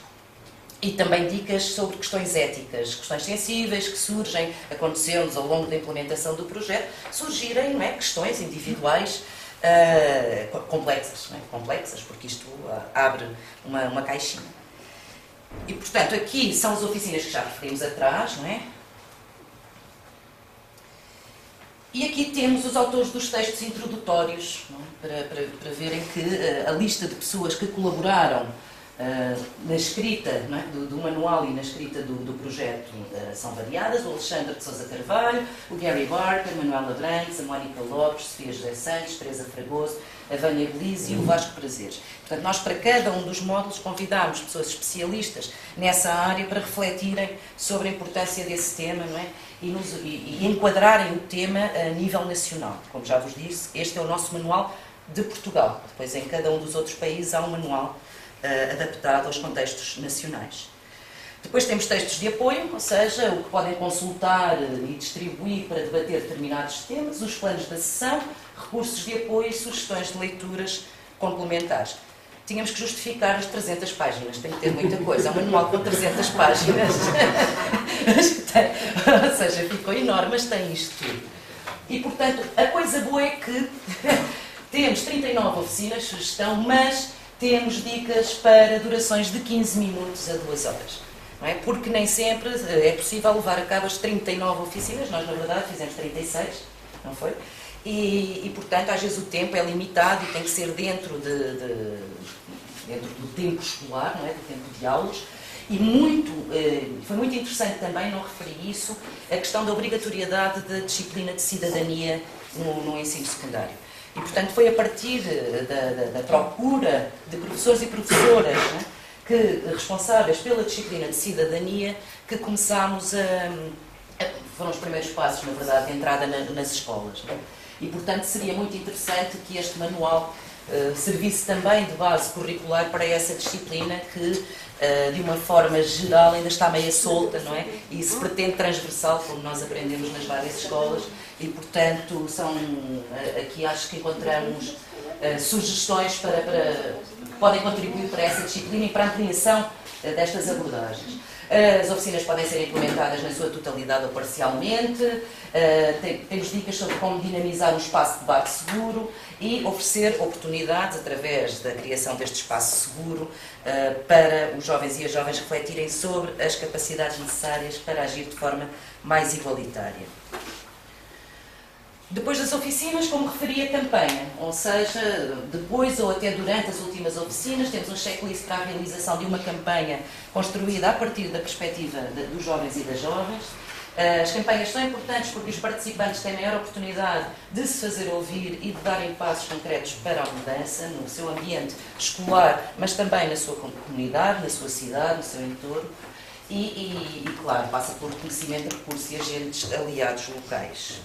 E também dicas sobre questões éticas, questões sensíveis que surgem, aconteceu-nos ao longo da implementação do projeto, surgirem não é, questões individuais uh, complexas, é? complexas, porque isto uh, abre uma, uma caixinha. E, portanto, aqui são as oficinas que já referimos atrás, não é? E aqui temos os autores dos textos introdutórios, é? para, para, para verem que uh, a lista de pessoas que colaboraram Uh, na escrita é? do, do, manual e na escrita do, do projeto uh, são variadas. O Alexandre de Sousa Carvalho, o Gary Barker, Manuela Brandes, a Mónica Lopes, Sofia José Santos, Teresa Fragoso, a Vânia Belize e o Vasco Prazeres. Portanto, nós para cada um dos módulos convidámos pessoas especialistas nessa área para refletirem sobre a importância desse tema não é? e, nos, e, e enquadrarem o tema a nível nacional. Como já vos disse, este é o nosso manual de Portugal. Depois, em cada um dos outros países, há um manual uh, adaptado aos contextos nacionais. Depois temos textos de apoio, ou seja, o que podem consultar e distribuir para debater determinados temas, os planos da sessão, recursos de apoio e sugestões de leituras complementares. Tínhamos que justificar as 300 páginas, tem que ter muita coisa. É um manual com 300 páginas. ou seja, ficou enorme, mas tem isto tudo. E, portanto, a coisa boa é que temos 39 oficinas, sugestão, mas temos dicas para durações de 15 minutos a 2 horas. Não é? Porque nem sempre eh, é possível levar a cabo as 39 oficinas, nós na verdade fizemos 36, não foi? E, e portanto às vezes o tempo é limitado e tem que ser dentro, de, de dentro do tempo escolar, não é? do tempo de aulas. E muito, eh, foi muito interessante também, não referi isso, a questão da obrigatoriedade da disciplina de cidadania no, no ensino secundário. E, portanto, foi a partir da, da, da procura de professores e professoras né, que, responsáveis pela disciplina de cidadania que começámos a, Foram os primeiros passos, na verdade, de entrada na, nas escolas. Né? e, portanto, seria muito interessante que este manual uh, também de base curricular para essa disciplina que, de uma forma geral, ainda está meio solta, não é? E se pretende transversal, como nós aprendemos nas várias escolas, e, portanto, são, uh, aqui acho que encontramos sugestões para, para, que podem contribuir para essa disciplina e para a ampliação destas abordagens. As oficinas podem ser implementadas na sua totalidade ou parcialmente. Temos dicas sobre como dinamizar um espaço de debate seguro e oferecer oportunidades através da criação deste espaço seguro para os jovens e as jovens refletirem sobre as capacidades necessárias para agir de forma mais igualitária. Depois das oficinas, como referi a campanha, ou seja, depois ou até durante as últimas oficinas, temos um checklist para a realização de uma campanha construída a partir da perspectiva dos jovens e das jovens. As campanhas são importantes porque os participantes têm maior oportunidade de se fazer ouvir e de darem passos concretos para a mudança no seu ambiente escolar, mas também na sua comunidade, na sua cidade, no seu entorno. E, e, e claro, passa por conhecimento de recursos e agentes aliados locais.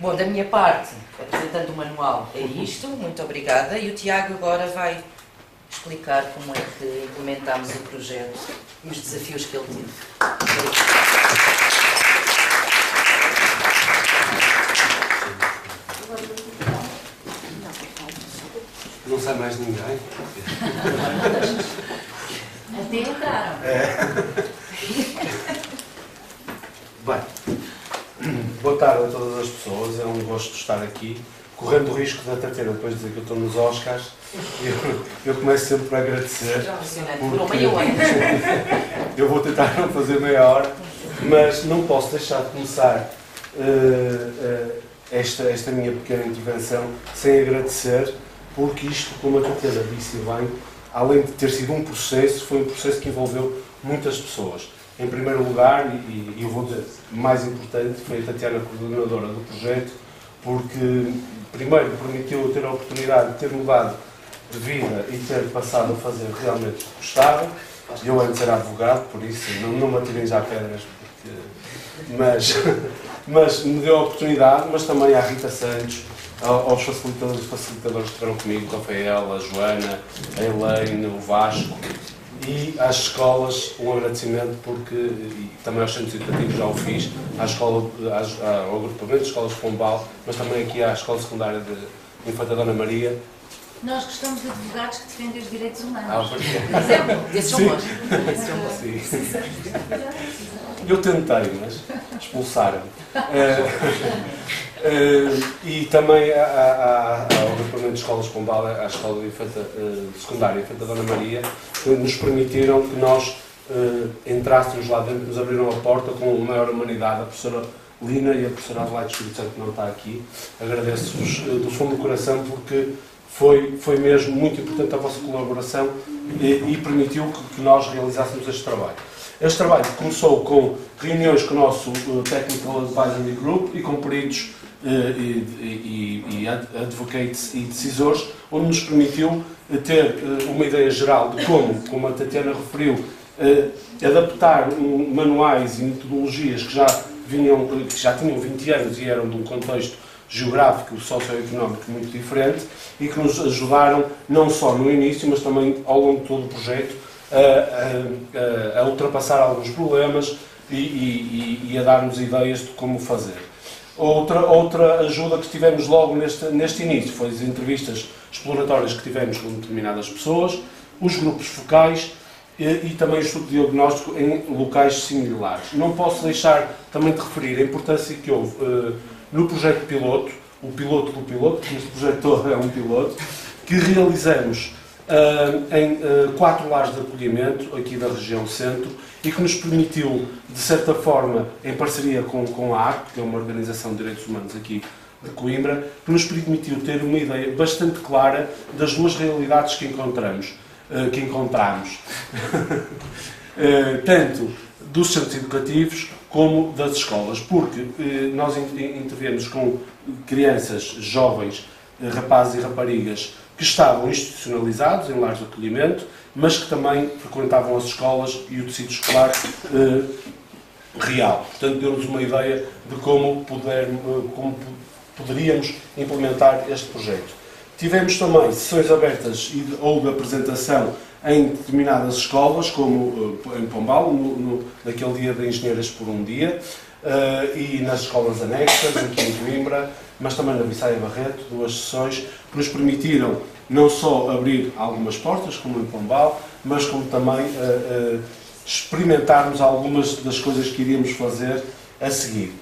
Bom, da minha parte, apresentando o manual, é isto. Muito obrigada. E o Tiago agora vai explicar como é que implementámos o projeto e os desafios que ele teve. Não sai mais ninguém. Até entraram. É. Bem, Boa tarde a todas as pessoas, é um gosto estar aqui. Correndo o risco da Tatiana depois dizer que eu estou nos Oscars, eu, eu começo sempre por agradecer. Porque eu vou tentar não fazer meia hora, mas não posso deixar de começar uh, uh, esta, esta minha pequena intervenção sem agradecer, porque isto, como a Tatiana disse bem, além de ter sido um processo, foi um processo que envolveu muitas pessoas. Em primeiro lugar, e, e eu vou dizer mais importante, foi a Tatiana, coordenadora do projeto, porque primeiro permitiu ter a oportunidade de ter mudado de vida e ter passado a fazer realmente o que gostava. Eu antes era advogado, por isso não, não me atirem já pedras, porque, mas, mas me deu a oportunidade, mas também à Rita Santos, aos facilitadores facilitadores que estiveram comigo, Rafael, a Joana, a Elaine, o Vasco, e às escolas um agradecimento porque, e também aos centros educativos já o fiz, à escola, às, ao agrupamento de escolas de Pombal, mas também aqui à Escola Secundária de Infanta Dona Maria. Nós gostamos de advogados que defendem os direitos humanos. Ah, por exemplo, desses são bons. Eu tentei, mas expulsaram-me. Uh, Uh, e também ao agrupamento de escolas Pombal, à escola de Infanta, uh, secundária Infanta Dona Maria, que nos permitiram que nós uh, entrássemos lá dentro, nos abriram a porta com a maior humanidade, a professora Lina e a professora Adelaide Espírito Santo, que não está aqui. Agradeço-vos do fundo do coração porque foi, foi mesmo muito importante a vossa colaboração e, e permitiu que, que nós realizássemos este trabalho. Este trabalho começou com reuniões com o nosso Technical Advisory Group e com períodos eh, e, e, e advocates e decisores, onde nos permitiu eh, ter eh, uma ideia geral de como, como a Tatiana referiu, adaptar manuais e metodologias que já, vinham, que já tinham 20 anos e eram de um contexto geográfico, socioeconómico muito diferente e que nos ajudaram não só no início, mas também ao longo de todo o projeto a, a, a ultrapassar alguns problemas e, e, e a dar-nos ideias de como fazer. Outra, outra ajuda que tivemos logo neste, neste início foi as entrevistas exploratórias que tivemos com determinadas pessoas, os grupos focais e, e também o estudo diagnóstico em locais similares. Não posso deixar também de referir a importância que houve uh, no projeto piloto, o piloto do piloto, porque este projeto é um piloto, que realizamos uh, em uh, quatro lares de acolhimento aqui da região centro e que nos permitiu, de certa forma, em parceria com, com a ARC, que é uma organização de direitos humanos aqui de Coimbra, que nos permitiu ter uma ideia bastante clara das duas realidades que encontramos, uh, que encontramos. tanto dos centros educativos como das escolas, porque nós intervemos com crianças, jovens, rapazes e raparigas que estavam institucionalizados em lares de acolhimento, mas que também frequentavam as escolas e o tecido escolar eh, real. Portanto, deu-nos uma ideia de como, poder, eh, como poderíamos implementar este projeto. Tivemos também sessões abertas ou de apresentação em determinadas escolas, como uh, em Pombal, no, no, naquele dia de engenheiras por um dia, uh, e nas escolas anexas, aqui em Coimbra, mas também na Vissaia Barreto, duas sessões que nos permitiram não só abrir algumas portas, como em Pombal, mas como também uh, experimentarmos algumas das coisas que iríamos fazer a seguir.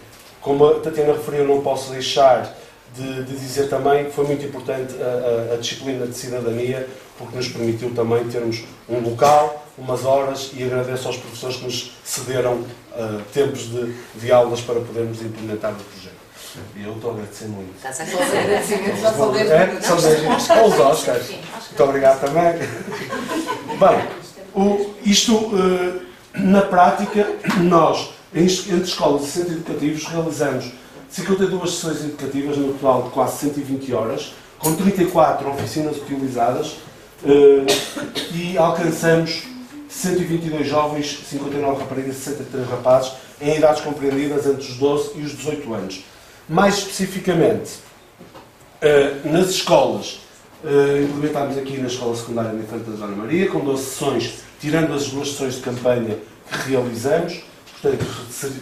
Como a Tatiana referiu, não posso deixar de, de dizer também que foi muito importante a, a, a, disciplina de cidadania, porque nos permitiu também termos um local, umas horas, e agradeço aos professores que nos cederam uh, tempos de, de aulas para podermos implementar o projeto. E eu estou a agradecer muito. Estás a agradecer? São 10 minutos. São 10 minutos. Aos Oscars. Muito obrigado também. Bem, o, isto, uh, na prática, nós, entre escolas e centros educativos, realizamos 52 sessões educativas, no total de quase 120 horas, com 34 oficinas utilizadas uh, e alcançamos 122 jovens, 59 raparigas e 63 rapazes, em idades compreendidas entre os 12 e os 18 anos. Mais especificamente, uh, nas escolas, uh, implementámos aqui na Escola Secundária de Infante da Dona Maria, com 12 sessões, tirando as duas sessões de campanha que realizamos, portanto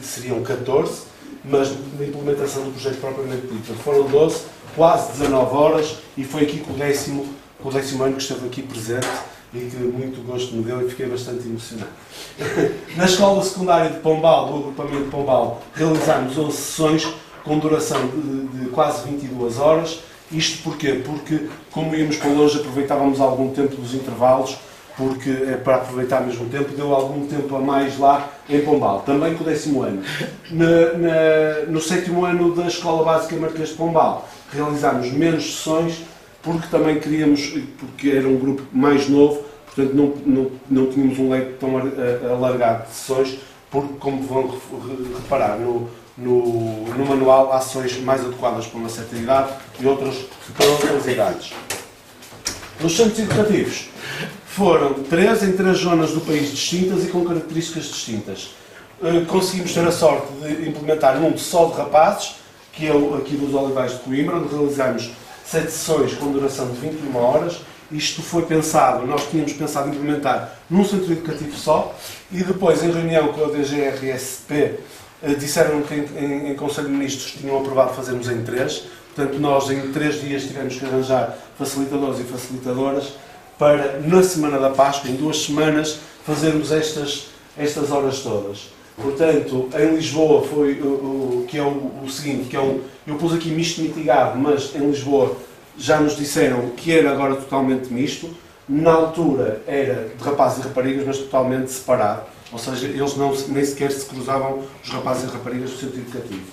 seriam 14, mas na implementação do projeto propriamente dito. Foram 12, quase 19 horas, e foi aqui com o décimo, o décimo ano que esteve aqui presente e que muito gosto me deu e fiquei bastante emocionado. Na escola secundária de Pombal, do agrupamento de Pombal, realizámos 11 sessões com duração de, de quase 22 horas. Isto porquê? Porque, como íamos para longe, aproveitávamos algum tempo dos intervalos porque é para aproveitar mesmo tempo, deu algum tempo a mais lá em Pombal, também com o décimo ano. Na, na, no sétimo ano da Escola Básica Marquês de Pombal, realizámos menos sessões, porque também queríamos, porque era um grupo mais novo, portanto não, não, não tínhamos um leque tão alargado de sessões, porque, como vão reparar, no, no, no manual sessões mais adequadas para uma certa idade e outras para outras idades. Nos centros educativos, foram três em três zonas do país distintas e com características distintas. Eh, conseguimos ter a sorte de implementar num só de rapazes, que é o aqui dos Olivais de Coimbra, onde realizamos sete sessões com duração de 21 horas. Isto foi pensado, nós tínhamos pensado implementar num centro educativo só e depois, em reunião com a DGRSP, disseram que em, em, em Conselho de Ministros tinham aprovado fazermos em três. Portanto, nós em três dias tivemos que arranjar facilitadores e facilitadoras para, na Semana da Páscoa, em duas semanas, fazermos estas, estas horas todas. Portanto, em Lisboa foi o, o que é o, o, seguinte, que é um, eu pus aqui misto mitigado, mas em Lisboa já nos disseram que era agora totalmente misto. Na altura era de rapazes e raparigas, mas totalmente separado. Ou seja, eles não, nem sequer se cruzavam os rapazes e raparigas do centro educativo.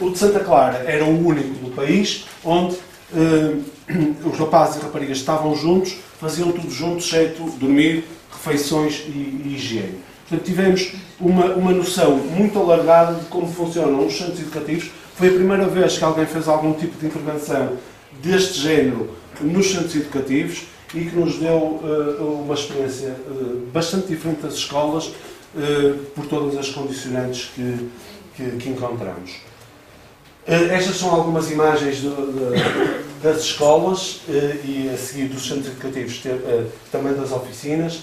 O de Santa Clara era o único do país onde eh, os rapazes e raparigas estavam juntos, faziam tudo juntos, exceto dormir, refeições e, e higiene. Portanto, tivemos uma, uma noção muito alargada de como funcionam os centros educativos. Foi a primeira vez que alguém fez algum tipo de intervenção deste género nos centros educativos e que nos deu uh, uma experiência uh, bastante diferente das escolas uh, por todas as condicionantes que, que, que encontramos. Estas são algumas imagens de, das escolas e a seguir dos centros educativos, eh, também das oficinas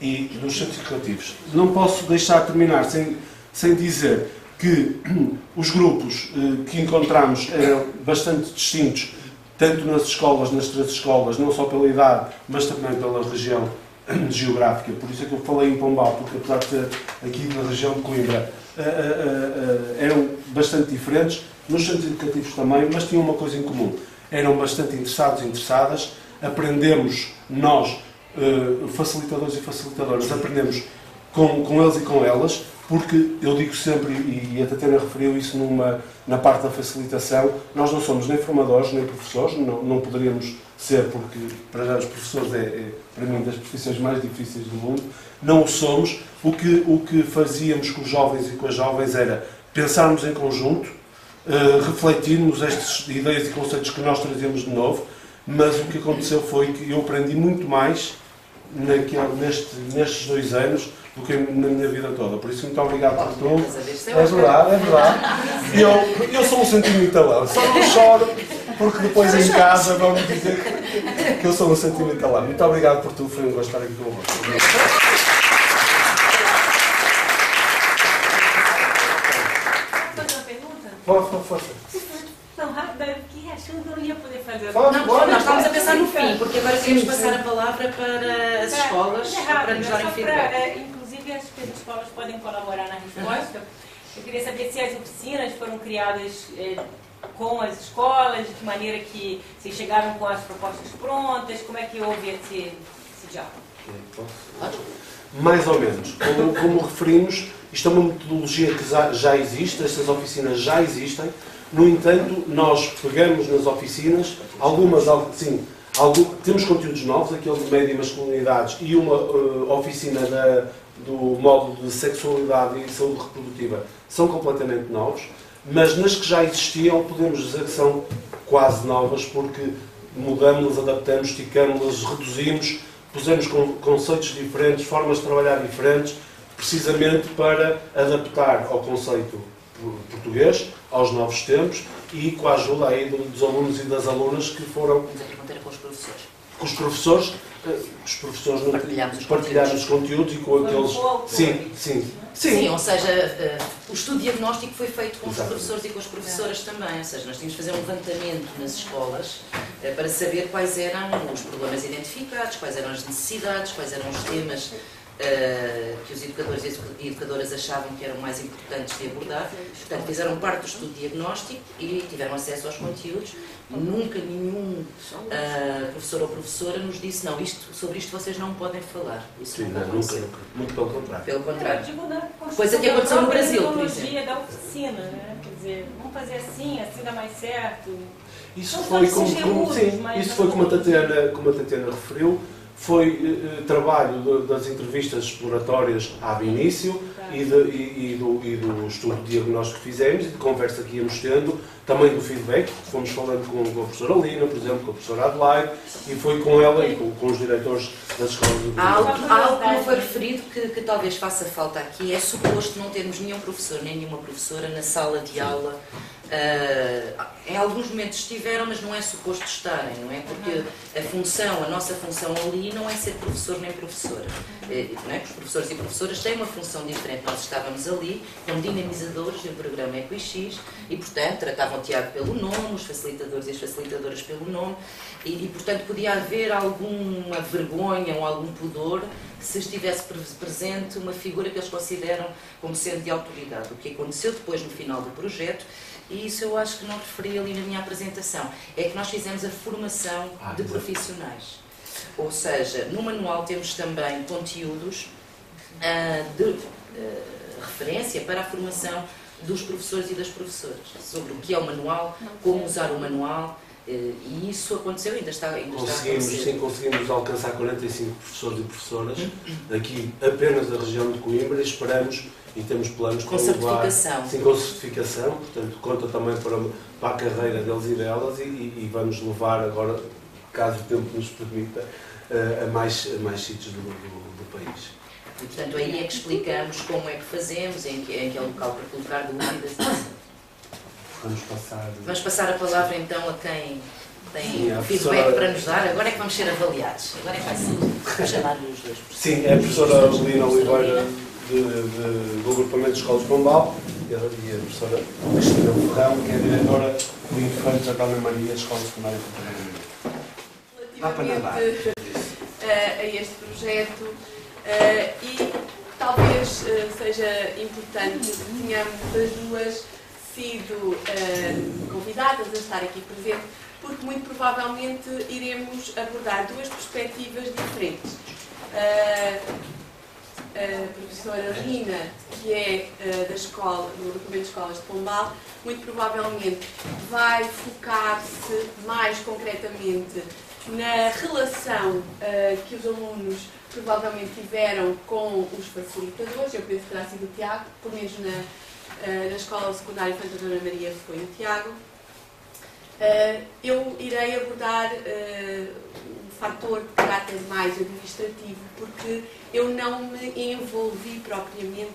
e dos centros educativos. Não posso deixar de terminar sem, sem dizer que os grupos que encontramos eram bastante distintos, tanto nas escolas, nas três escolas, não só pela idade, mas também pela região geográfica. Por isso é que eu falei em Pombal, porque apesar de ser aqui na região de Coimbra, uh, uh, eram bastante diferentes, nos centros educativos também, mas tinham uma coisa em comum. Eram bastante interessados e interessadas, aprendemos, nós, facilitadores e facilitadoras, aprendemos com, com eles e com elas, porque eu digo sempre, e a Tatiana referiu isso numa, na parte da facilitação, nós não somos nem formadores nem professores, não, não poderíamos ser, porque para já os professores é, é, para mim, das profissões mais difíceis do mundo, não o somos. O que, o que fazíamos com os jovens e com as jovens era pensarmos em conjunto, uh, refletirmos estas ideias e conceitos que nós trazíamos de novo, mas o que aconteceu foi que eu aprendi muito mais naquele, neste, nestes dois anos do que na minha vida toda. Por isso, muito obrigado por tudo. É é verdade, é verdade. E eu, eu sou um sentimentalão. Só não choro porque depois em casa vão me dizer que eu sou um sentimentalão. Muito obrigado por tudo. Foi um gosto estar aqui convosco. Fazer uma pergunta? Força, força, tão rápida, que acho que eu não ia poder fazer. Não, nós estávamos a pensar no fim, porque agora queremos passar a palavra para as escolas, rápido, para nos darem feedback. Inclusive, acho que as escolas podem colaborar na resposta. Eu queria saber se as oficinas foram criadas é, com as escolas, de que maneira que vocês chegaram com as propostas prontas, como é que houve esse, esse diálogo? Mais ou menos. Como, como referimos, isto é uma metodologia que já, existe, estas oficinas já existem. No entanto, nós pegamos nas oficinas, algumas, al- sim, algum, temos conteúdos novos, aquele de média masculinidades e uma eh, oficina da- do módulo de sexualidade e saúde reprodutiva são completamente novos, mas nas que já existiam podemos dizer que são quase novas porque mudamos, adaptamos, esticamos, reduzimos, pusemos con- conceitos diferentes, formas de trabalhar diferentes, precisamente para adaptar ao conceito por- português, aos novos tempos e com a ajuda aí do- dos alunos e das alunas que foram a com os professores. com os professores, os professores não- Partilhamos os partilharam os conteúdos e com aqueles. coautores. Sim, sim. Sim, ou seja, eh, o estudo diagnóstico foi feito com os Exato. professores e com as professoras também, ou seja, nós tínhamos de fazer um levantamento nas escolas eh, para saber quais eram os problemas identificados, quais eram as necessidades, quais eram os temas eh, que os educadores e educadoras achavam que eram mais importantes de abordar. Portanto, fizeram parte do estudo diagnóstico e tiveram acesso aos conteúdos. Nunca nenhum eh, professor ou professora nos disse, não, isto, sobre isto vocês não podem falar. Isso Sim, nunca não, nunca, aconteceu. nunca. Muito pelo contrário. Pelo contrário. Na Coisa que aconteceu no Brasil, por metodologia da oficina, né? Quer dizer, vamos fazer assim, assim dá mais certo. Isso Não foi como, sim, isso foi como a Tatiana, como a Tatiana referiu, foi eh, eh, trabalho de- das entrevistas exploratórias ao início e, de- e- e do, e do estudo de diagnóstico que fizemos e de conversa que íamos tendo, também do feedback, que fomos falando com, com a professora Lina, por exemplo, com a professora Adelaide, e foi com ela e com, com os diretores das escolas do Há algo, algo que não foi referido que, que talvez faça falta aqui. É suposto não termos nenhum professor nem nenhuma professora na sala de aula. Ah, em alguns momentos estiveram, mas não é suposto estarem, não é? Porque a função, a nossa função ali não é ser professor nem professora. Eh, Não é? Os professores e professoras têm uma função diferente. Nós estávamos ali como dinamizadores de um programa EcoIX e, portanto, tratavam o Tiago pelo nome, os facilitadores e as facilitadoras pelo nome e, e, portanto, podia haver alguma vergonha ou algum pudor se estivesse pre- presente uma figura que eles consideram como sendo de autoridade. O que aconteceu depois no final do projeto, e isso eu acho que não referi ali na minha apresentação, é que nós fizemos a formação Ah, de profissionais. Ou seja, no manual temos também conteúdos ah, de ah, referência para a formação dos professores e das professoras, sobre o que é o manual, como usar o manual, e isso aconteceu, ainda está, ainda está a Conseguimos, acontecer. sim, conseguimos alcançar 45 professores e professoras aqui apenas da região de Coimbra e esperamos e temos planos Com para levar- certificação. Sim, com certificação, portanto conta também para, para a carreira deles e delas e, e- e vamos levar agora, caso o tempo nos permita, eh, a mais, a mais sítios do, do- do país. E, portanto, aí é que explicamos como é que fazemos, em que, em que é o local para colocar dúvidas. Vamos passar. Vamos passar a palavra então a quem tem Sim, a feedback professora- para nos dar. Agora é que vamos ser avaliados. Agora é que vai ser. Vou chamar-lhe os dois. Sim, é a professora Angelina Oliveira de, de- do agrupamento de escolas de Pombal e a, e a professora Cristina Ferrão, que é a diretora do Infantes da Dona Maria, Escola Secundária de relativamente eh, a este projeto eh, e talvez eh, seja importante que tenhamos as duas sido eh, convidadas a estar aqui presente, porque muito provavelmente iremos abordar duas perspectivas diferentes. Eh, a professora Lina, que é eh, da escola, do agrupamento de escolas de Pombal, muito provavelmente vai focar-se mais concretamente na relação eh, que os alunos provavelmente tiveram com os facilitadores. Eu penso que terá sido o Tiago, pelo menos na, na escola secundária Infanta Dona Maria foi o Tiago. Uh, eu irei abordar um fator de caráter mais administrativo, porque eu não me envolvi propriamente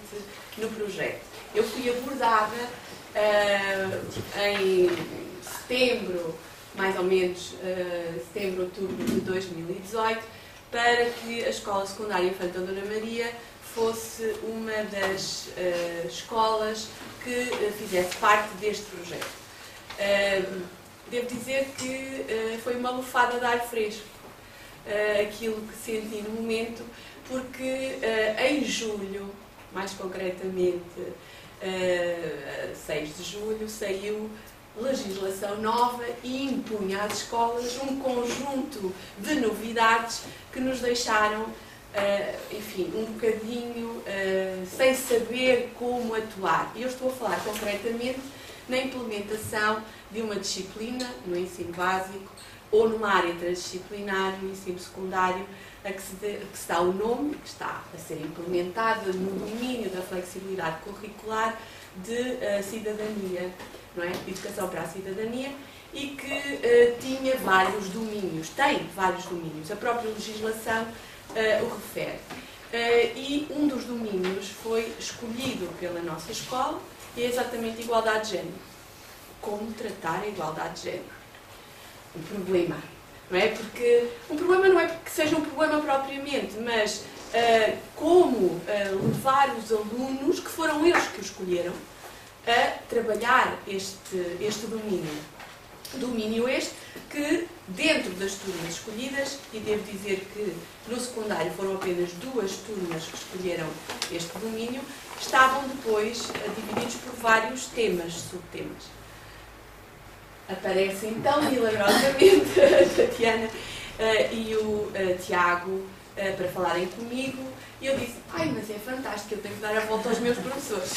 no projeto. Eu fui abordada em setembro, mais ou menos setembro, outubro de 2018, para que a Escola Secundária Infanta Dona Maria fosse uma das escolas que fizesse parte deste projeto. devo dizer que foi uma lufada de ar fresco uh, aquilo que senti no momento, porque uh, em julho, mais concretamente uh, eh, 6 de julho, saiu legislação nova e impunha às escolas um conjunto de novidades que nos deixaram, uh, enfim, um bocadinho uh, sem saber como atuar. E eu estou a falar concretamente na implementação de uma disciplina no ensino básico ou numa área transdisciplinar, no ensino secundário, a que se, que se dá o nome, que está a ser implementada no domínio da flexibilidade curricular de uh, cidadania, não é? Educação para a cidadania, e que uh, tinha vários domínios, tem vários domínios, a própria legislação uh, o refere. e um dos domínios foi escolhido pela nossa escola e é exatamente igualdade de género. Como tratar a igualdade de género um problema. Não é? Porque um problema não é que seja um problema propriamente, mas uh, como uh, levar os alunos, que foram eles que o escolheram, a trabalhar este, este domínio. Domínio este que, dentro das turmas escolhidas, e devo dizer que no secundário foram apenas duas turmas que escolheram este domínio, estavam depois uh, divididos por vários temas, subtemas aparecem tão milagrosamente a Tatiana uh, e o uh, Tiago uh, para falarem comigo. E eu disse, ai, mas é fantástico, eu tenho que dar a volta aos meus professores.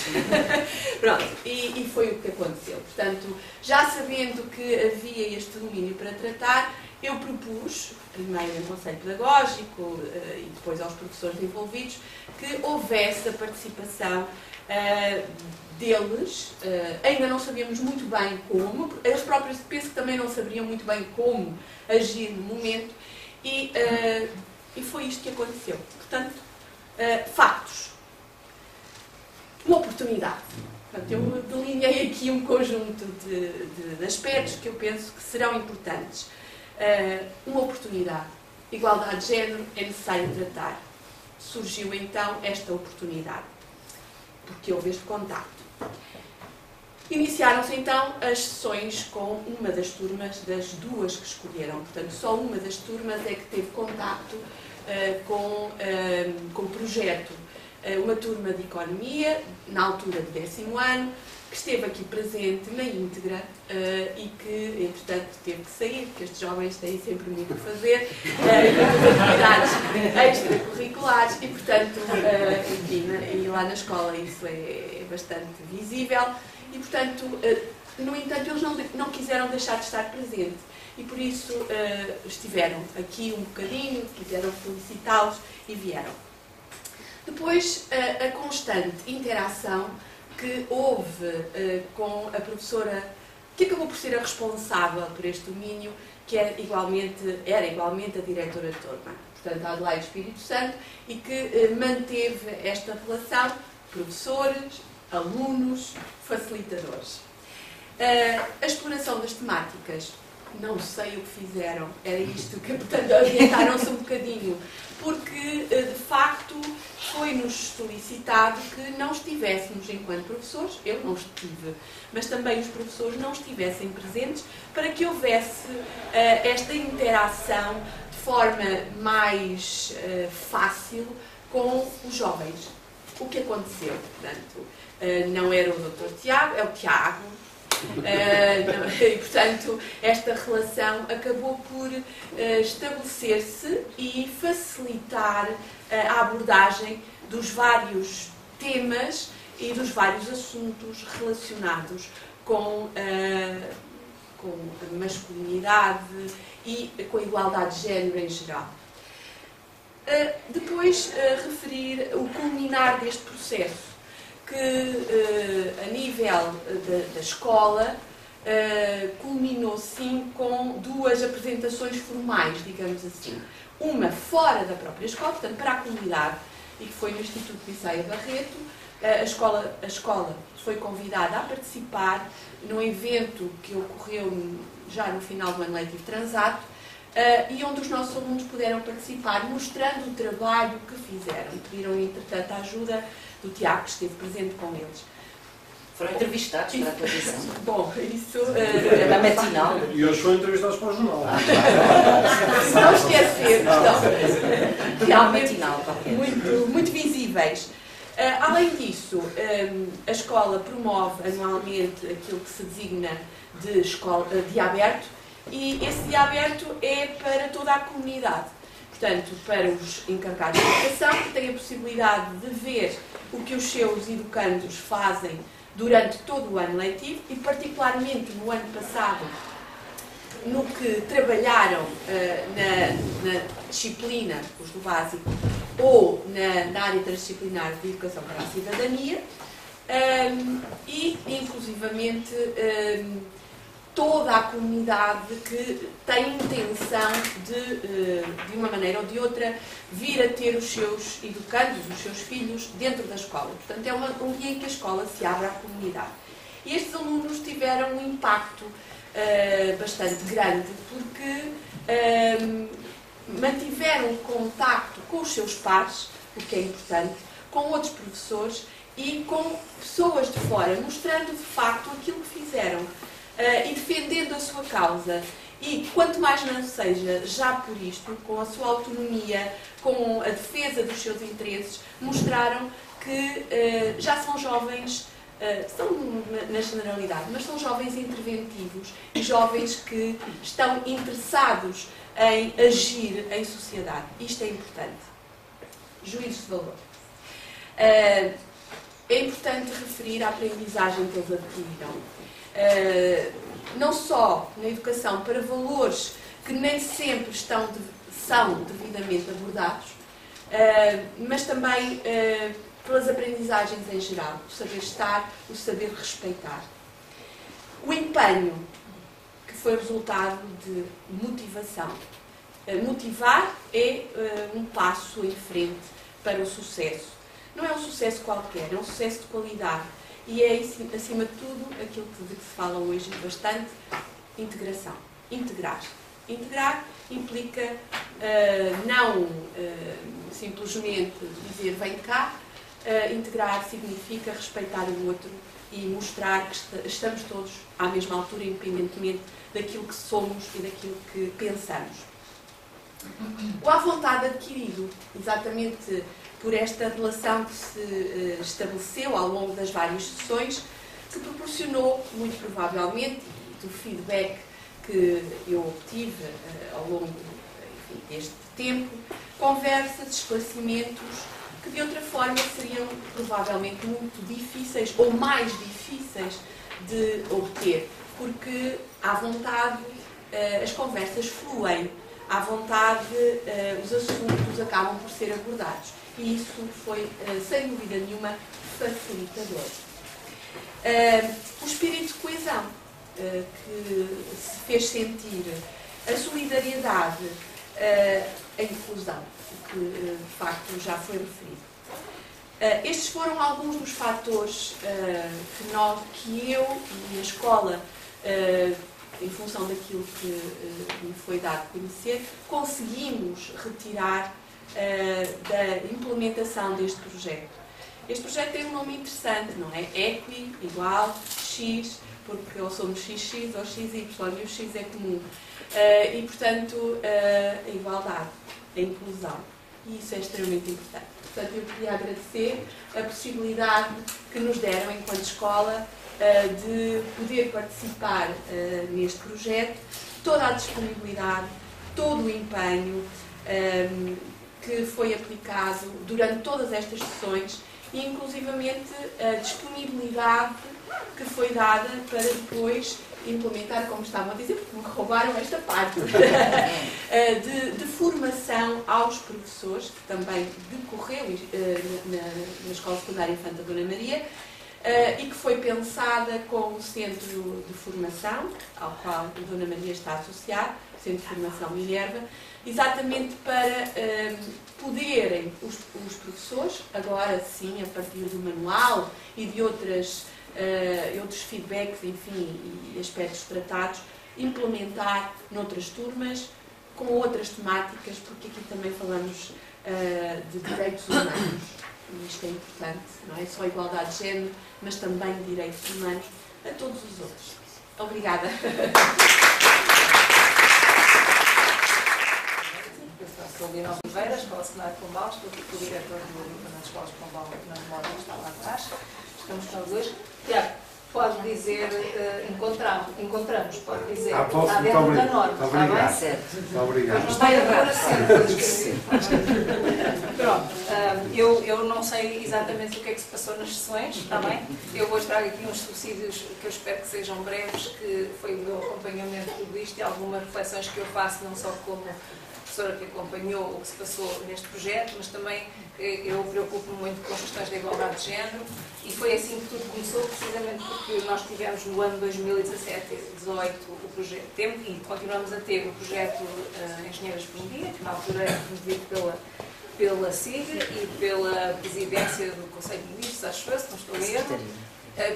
Pronto, e, e, foi o que aconteceu. Portanto, já sabendo que havia este domínio para tratar, eu propus, primeiro em Conselho Pedagógico e depois aos professores envolvidos, que houvesse a participação deles, uh, ainda não sabíamos muito bem como, eles próprios penso que também não sabiam muito bem como agir no momento, e, uh, e foi isto que aconteceu. Portanto, uh, factos. Uma oportunidade. Portanto, eu delineei aqui um conjunto de, de aspectos que eu penso que serão importantes. uma oportunidade. Igualdade de género é necessário tratar. Surgiu então esta oportunidade, porque houve este contacto. Iniciaram-se então as sessões com uma das turmas, das duas que escolheram. Portanto, só uma das turmas é que teve contacto uh, com, uh, com projeto. Uh, uma turma de economia, na altura do décimo ano, que esteve aqui presente na íntegra e que, entretanto, teve que sair, porque estes jovens têm sempre muito a fazer, uh, atividades extracurriculares e, portanto, uh, e lá na escola isso é, é bastante visível e, portanto, no entanto, eles não, não quiseram deixar de estar presente e por isso estiveram aqui um bocadinho, quiseram felicitá-los e vieram. Depois, a constante interação que houve uh, com a professora que acabou por ser a responsável por este domínio, que era igualmente, era igualmente a diretora de turma, portanto a Adelaide Espírito Santo, e que uh, manteve esta relação professores, alunos, facilitadores. Uh, a exploração das temáticas, não sei o que fizeram, era isto que, portanto, orientaram-se um bocadinho porque eh, de facto foi-nos solicitado que não estivéssemos enquanto professores, eu não estive, mas também os professores não estivessem presentes para que houvesse uh, esta interação de forma mais uh, fácil com os jovens. O que aconteceu? Portanto, uh, não era o Dr. Tiago, é o Tiago, Uh, e, portanto, esta relação acabou por uh, estabelecer-se e facilitar uh, a abordagem dos vários temas e dos vários assuntos relacionados com, com a masculinidade e com a igualdade de género em geral. depois, referir o culminar deste processo que, uh, a nível da, da escola, uh, culminou sim com duas apresentações formais, digamos assim. Uma fora da própria escola, portanto, para a comunidade, e que foi no Instituto Isaiah Barreto. A, escola, a escola foi convidada a participar num evento que ocorreu já no final do ano letivo transato, Uh, e onde os nossos alunos puderam participar, mostrando o trabalho que fizeram. Pediram, entretanto, a ajuda do Tiago, que esteve presente com eles. Foram entrevistados para a televisão. Bom, isso. Uh, é na matinal. E hoje foram entrevistados para o jornal. não esquecer, estão realmente muito, muito visíveis. Uh, além disso, um, a escola promove anualmente aquilo que se designa de, escola, de aberto e esse dia aberto é para toda a comunidade. Portanto, para os encarregados de educação, que têm a possibilidade de ver o que os seus educandos fazem durante todo o ano letivo e, particularmente no ano passado, no que trabalharam uh, na, na, disciplina, do básico, ou na, na área transdisciplinar de educação para a cidadania, um, ehm, e, inclusivamente, um, ehm, toda a comunidade que tem intenção de, de uma maneira ou de outra, vir a ter os seus educandos, os seus filhos, dentro da escola. Portanto, é um dia em que a escola se abre à comunidade. E estes alunos tiveram um impacto uh, bastante grande, porque uh, mantiveram contacto com os seus pares, o que é importante, com outros professores e com pessoas de fora, mostrando de facto aquilo que fizeram e defendendo a sua causa. E quanto mais não seja já por isto, com a sua autonomia, com a defesa dos seus interesses, mostraram que uh, já são jovens, uh, são na generalidade, mas são jovens interventivos e jovens que estão interessados em agir em sociedade. Isto é importante. Juízos de valor. Uh, é importante referir a aprendizagem que eles adquiriram não só na educação para valores que nem sempre estão são devidamente abordados, uh, mas também uh, pelas aprendizagens em geral, o saber estar, o saber respeitar. O empenho, que foi resultado de motivação. Motivar é um passo em frente para o sucesso. Não é um sucesso qualquer, é um sucesso de qualidade e é, acima de tudo, aquilo que se fala hoje bastante, integração. Integrar. Integrar implica uh, não uh, simplesmente dizer vem cá, uh, integrar significa respeitar o outro e mostrar que estamos todos à mesma altura, independentemente daquilo que somos e daquilo que pensamos. O à vontade adquirido, exatamente por esta relação que se uh, estabeleceu ao longo das várias sessões, que proporcionou, muito provavelmente, do feedback que eu obtive uh, ao longo enfim, deste tempo, conversas, esclarecimentos que de outra forma seriam provavelmente muito difíceis ou mais difíceis de obter, porque à vontade uh, as conversas fluem, à vontade os assuntos acabam por ser abordados e isso foi, eh, sem dúvida nenhuma, facilitador. Eh, o espírito de coesão eh, que se fez sentir, a solidariedade, a inclusão, que de facto já foi referido. Estes foram alguns dos fatores que, nós, que eu e a escola em função daquilo que me foi dado conhecer, conseguimos retirar uh, da implementação deste projeto. Este projeto tem um nome interessante, não é? Equi, igual, X, porque ou somos XX ou XY, e o X é comum. Uh, e, portanto, uh, a igualdade, a inclusão. E isso é extremamente importante. Portanto, eu queria agradecer a possibilidade que nos deram, enquanto escola, de poder participar neste projeto, toda a disponibilidade, todo o empenho, que foi aplicado durante todas estas sessões e inclusivamente a disponibilidade que foi dada para depois implementar, como estavam a dizer, porque me roubaram esta parte, eh, de, de, formação aos professores, que também decorreu uh, na, na, Escola Secundária Infanta Dona Maria, e que foi pensada com o Centro de Formação, ao qual a Dona Maria está associada, Centro de Formação Minerva, exatamente para poderem os, os, professores, agora sim, a partir do manual e de outras, uh, outros feedbacks, enfim, e aspectos tratados, implementar noutras turmas, com outras temáticas, porque aqui também falamos uh, de direitos humanos. E isto é importante, não é só igualdade de género, mas também direitos humanos a todos os outros. Obrigada. sou Leonor Oliveira, Escola Secundária de Pombal, estou aqui com o diretor do Grupo das Escolas de Pombal, na moda que está lá atrás. Estamos com os dois. Tiago, pode dizer, uh, encontramos, encontramos, pode dizer, ah, posso, está dentro da norma, está bem? Está certo. Muito obrigado. Não vai agora Pronto, uh, eu, eu não sei exatamente o que é que se passou nas sessões, está bem? Eu vou trazer aqui uns subsídios que eu espero que sejam breves, que foi o meu acompanhamento de tudo isto e algumas reflexões que eu faço, não só como professora que acompanhou o que se passou neste projeto, mas também eh, eu preocupo-me muito com as questões da igualdade de género e foi assim que tudo começou, precisamente porque nós tivemos no ano 2017 18 o projeto, temos, e continuamos a ter o projeto uh, Engenheiras por um Dia, que na altura era promovido pela, pela SIG e pela presidência do Conselho de Ministros, acho eu, se não estou a erro.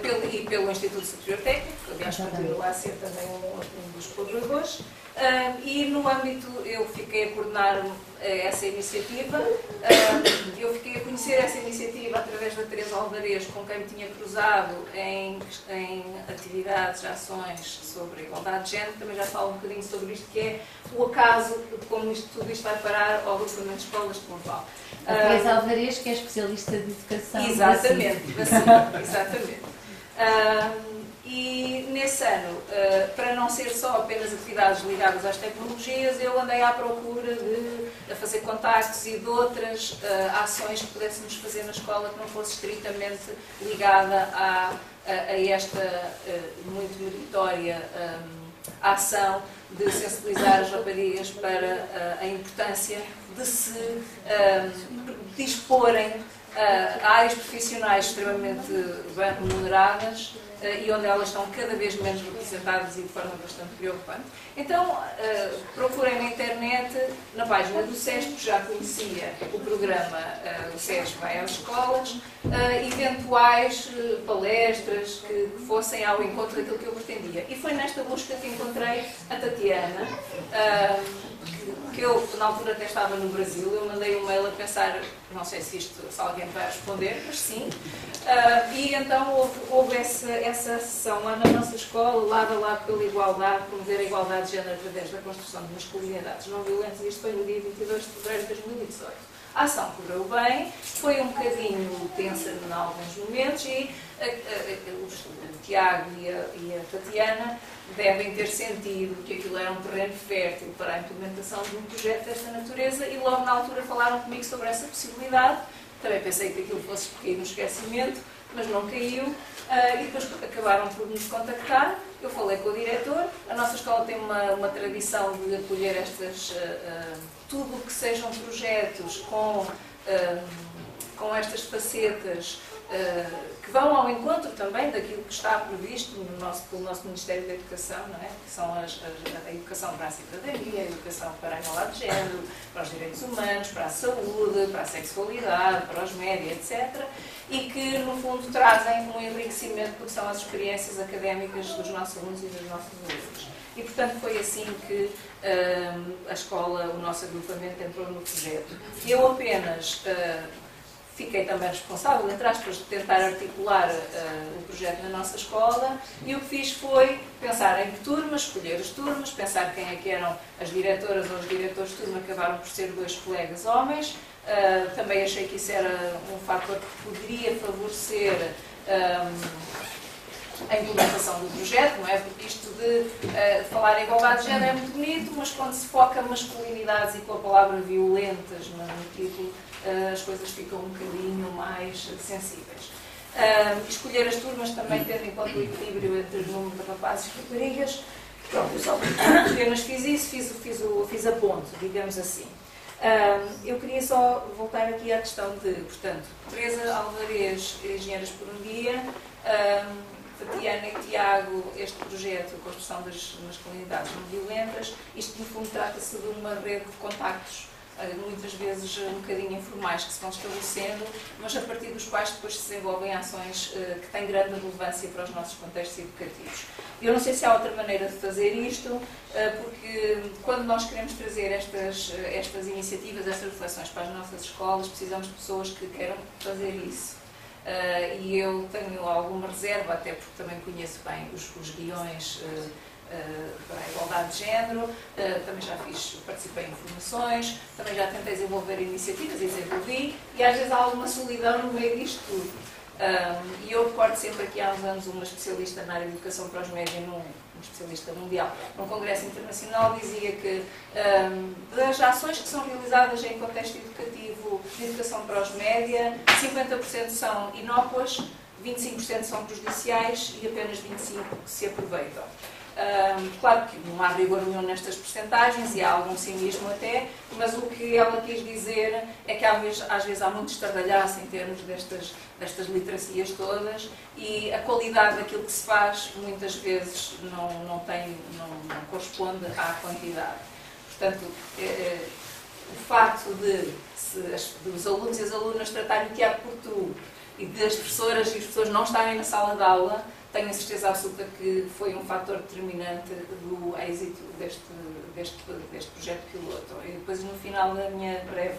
Pelo, e pelo Instituto Superior Técnico, aliás, continua a ser também um, um dos colaboradores. E no âmbito, eu fiquei a coordenar uh, essa iniciativa, eu fiquei a conhecer essa iniciativa através da Teresa Alvarez, com quem me tinha cruzado em, em atividades, ações sobre a igualdade de género, também já falo um bocadinho sobre isto, que é o acaso de como isto, tudo isto vai parar ao agrupamento de escolas de Pombal. A Teresa Alvarez, que é especialista de educação. Exatamente, exatamente. E nesse ano, uh, para não ser só apenas atividades ligadas às tecnologias, eu andei à procura de, de fazer contactos e de outras uh, ações que pudéssemos fazer na escola que não fosse estritamente ligada a, a, a esta uh, muito meritória ação de sensibilizar as raparigas para a importância de se disporem a áreas profissionais extremamente bem remuneradas eh, e onde elas estão cada vez menos representadas e de forma bastante preocupante. Então, eh, procurem na internet, na página do SESP, já conhecia o programa eh, O SESP vai às escolas, eventuais palestras que fossem ao encontro daquilo que eu pretendia. E foi nesta busca que encontrei a Tatiana, que eu, na altura, até estava no Brasil. Eu mandei um mail a pensar, não sei se isto, se alguém vai responder, mas sim. e então houve, houve essa, essa sessão lá na nossa escola, lado a lado pela igualdade, promover a igualdade de género através da construção de masculinidades não violentas. Isto foi no dia 22 de fevereiro de 2018. A ação correu bem, foi um bocadinho tensa em alguns momentos e a, a, a, o Tiago e e a Tatiana devem ter sentido que aquilo era um terreno fértil para a implementação de um projeto desta natureza e logo na altura falaram comigo sobre essa possibilidade. Também pensei que aquilo fosse cair no esquecimento, mas não caiu. Uh, e depois acabaram por nos contactar. Eu falei com o diretor. A nossa escola tem uma, uma tradição de acolher estas, uh, uh, tudo o que sejam projetos com, com estas facetas que vão ao encontro também daquilo que está previsto no nosso, pelo nosso Ministério da Educação, não é? que são as, as, a educação para a cidadania, a educação para a igualdade de género, para os direitos humanos, para a saúde, para a sexualidade, para os média, etc. E que, no fundo, trazem um enriquecimento porque são as experiências académicas dos nossos alunos e dos nossos alunos. E, portanto, foi assim que uh, a escola, o nosso agrupamento entrou no projeto. Eu apenas uh, fiquei também responsável, entre aspas, de tentar articular uh, o projeto na nossa escola e o que fiz foi pensar em turmas, escolher as turmas, pensar quem é que eram as diretoras ou os diretores de turma, acabaram por ser dois colegas homens. Uh, também achei que isso era um fator que poderia favorecer um, ehm, a implementação do projeto, não é? Porque isto de uh, falar em igualdade de género é muito bonito, mas quando se foca masculinidades e com a palavra violentas no, título, as coisas ficam um bocadinho mais sensíveis. Escolher as turmas também tendo em conta o equilíbrio entre o número de rapazes e raparigas. Pronto, eu só apenas fiz isso, fiz, fiz, fiz a ponte, digamos assim. Eu queria só voltar aqui à questão de, portanto, Teresa Alvarez, Engenheiras por um Dia, Tatiana e Tiago, este projeto, a construção das masculinidades não violentas, isto no fundo trata-se de uma rede de contactos eh, muitas vezes um bocadinho informais que se vão estabelecendo, mas a partir dos quais depois se desenvolvem ações uh, que têm grande relevância para os nossos contextos educativos. Eu não sei se há outra maneira de fazer isto, porque quando nós queremos trazer estas, estas iniciativas, estas reflexões para as nossas escolas, precisamos de pessoas que queiram fazer isso. E eu tenho alguma reserva, até porque também conheço bem os, os guiões eh, para a igualdade de género, eh, também já fiz, participei em formações, também já tentei desenvolver iniciativas e desenvolvi, e às vezes há alguma solidão no meio disto tudo. e eu recordo sempre aqui há uns anos uma especialista na área de educação para os médios, num, um especialista mundial, num congresso internacional, dizia que um, das ações que são realizadas em contexto educativo de educação para os média, 50% são inócuas, 25% são prejudiciais e apenas 25% se aproveitam claro que não há rigor nenhum nestas percentagens e há algum cinismo até, mas o que ela quis dizer é que às vezes, às vezes há muito estardalhaço em termos destas, destas literacias todas e a qualidade daquilo que se faz muitas vezes não, não, tem, não, não corresponde à quantidade. Portanto, é, é, o facto de, se, os alunos e as alunas tratarem o teatro por tu e das professoras e as pessoas não estarem na sala de aula tenho a certeza absoluta que foi um fator determinante do êxito deste, deste, deste projeto piloto. E depois, no final da minha breve,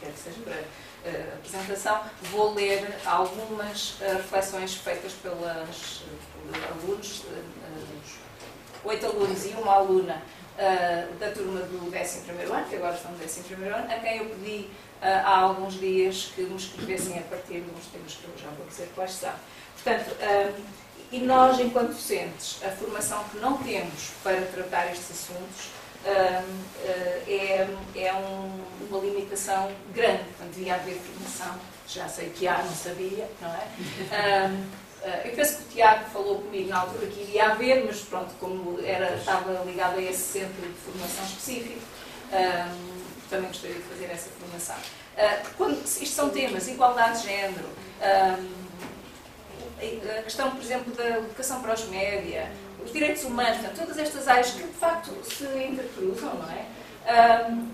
quer que seja breve, uh, apresentação, vou ler algumas uh, reflexões feitas pelas, pelos alunos, uh, oito alunos e uma aluna da turma do 11 ano, que agora estão no 11 ano, a quem eu pedi há alguns dias que me escrevessem a partir de uns temas que eu já vou dizer quais são. Portanto, e nós, enquanto docentes, a formação que não temos para tratar estes assuntos hum, eh, é, é um, uma limitação grande. Portanto, devia haver formação, já sei que há, não sabia, não é? Um, eh, eu penso que o Tiago falou comigo na altura que iria haver, mas pronto, como era, estava ligado a esse centro de formação específico, um, também gostaria de fazer essa formação. Uh, quando, isto são temas, igualdade de género, a questão, por exemplo, da educação para os média, os direitos humanos, todas estas áreas que de facto se intercruzam, não é? Um,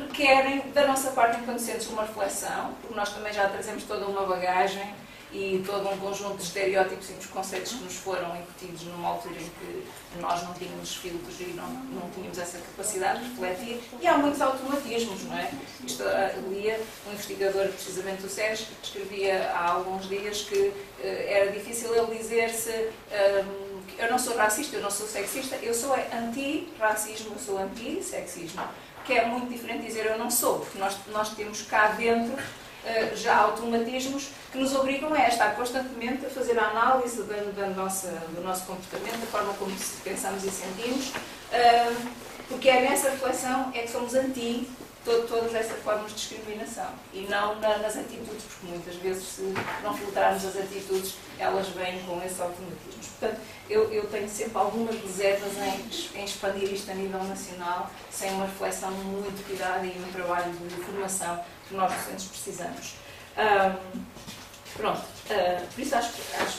requerem da nossa parte enquanto centros uma reflexão, porque nós também já trazemos toda uma bagagem e todo um conjunto de estereótipos e preconceitos que nos foram incutidos numa altura em que nós não tínhamos filtros e não, não tínhamos essa capacidade de refletir. E há muitos automatismos, não é? Isto, ah, lia um investigador, precisamente do SES, escrevia há alguns dias que uh, era difícil ele dizer-se um, eu não sou racista, eu não sou sexista, eu sou anti-racismo, eu sou anti-sexismo. Que é muito diferente dizer eu não sou, porque nós, nós temos cá dentro uh, já automatismos que nos obrigam a estar constantemente a fazer a análise da, da nossa, do nosso comportamento, da forma como pensamos e sentimos, porque é nessa reflexão é que somos anti todo, todas essas formas de discriminação e não na, nas atitudes, porque muitas vezes se não filtrarmos as atitudes, elas vêm com esses automatismos. Portanto, eu, eu tenho sempre algumas reservas em, em expandir isto a nível nacional, sem uma reflexão muito cuidada e um trabalho de formação que nós docentes precisamos. Um, Pronto, uh, por isso acho, acho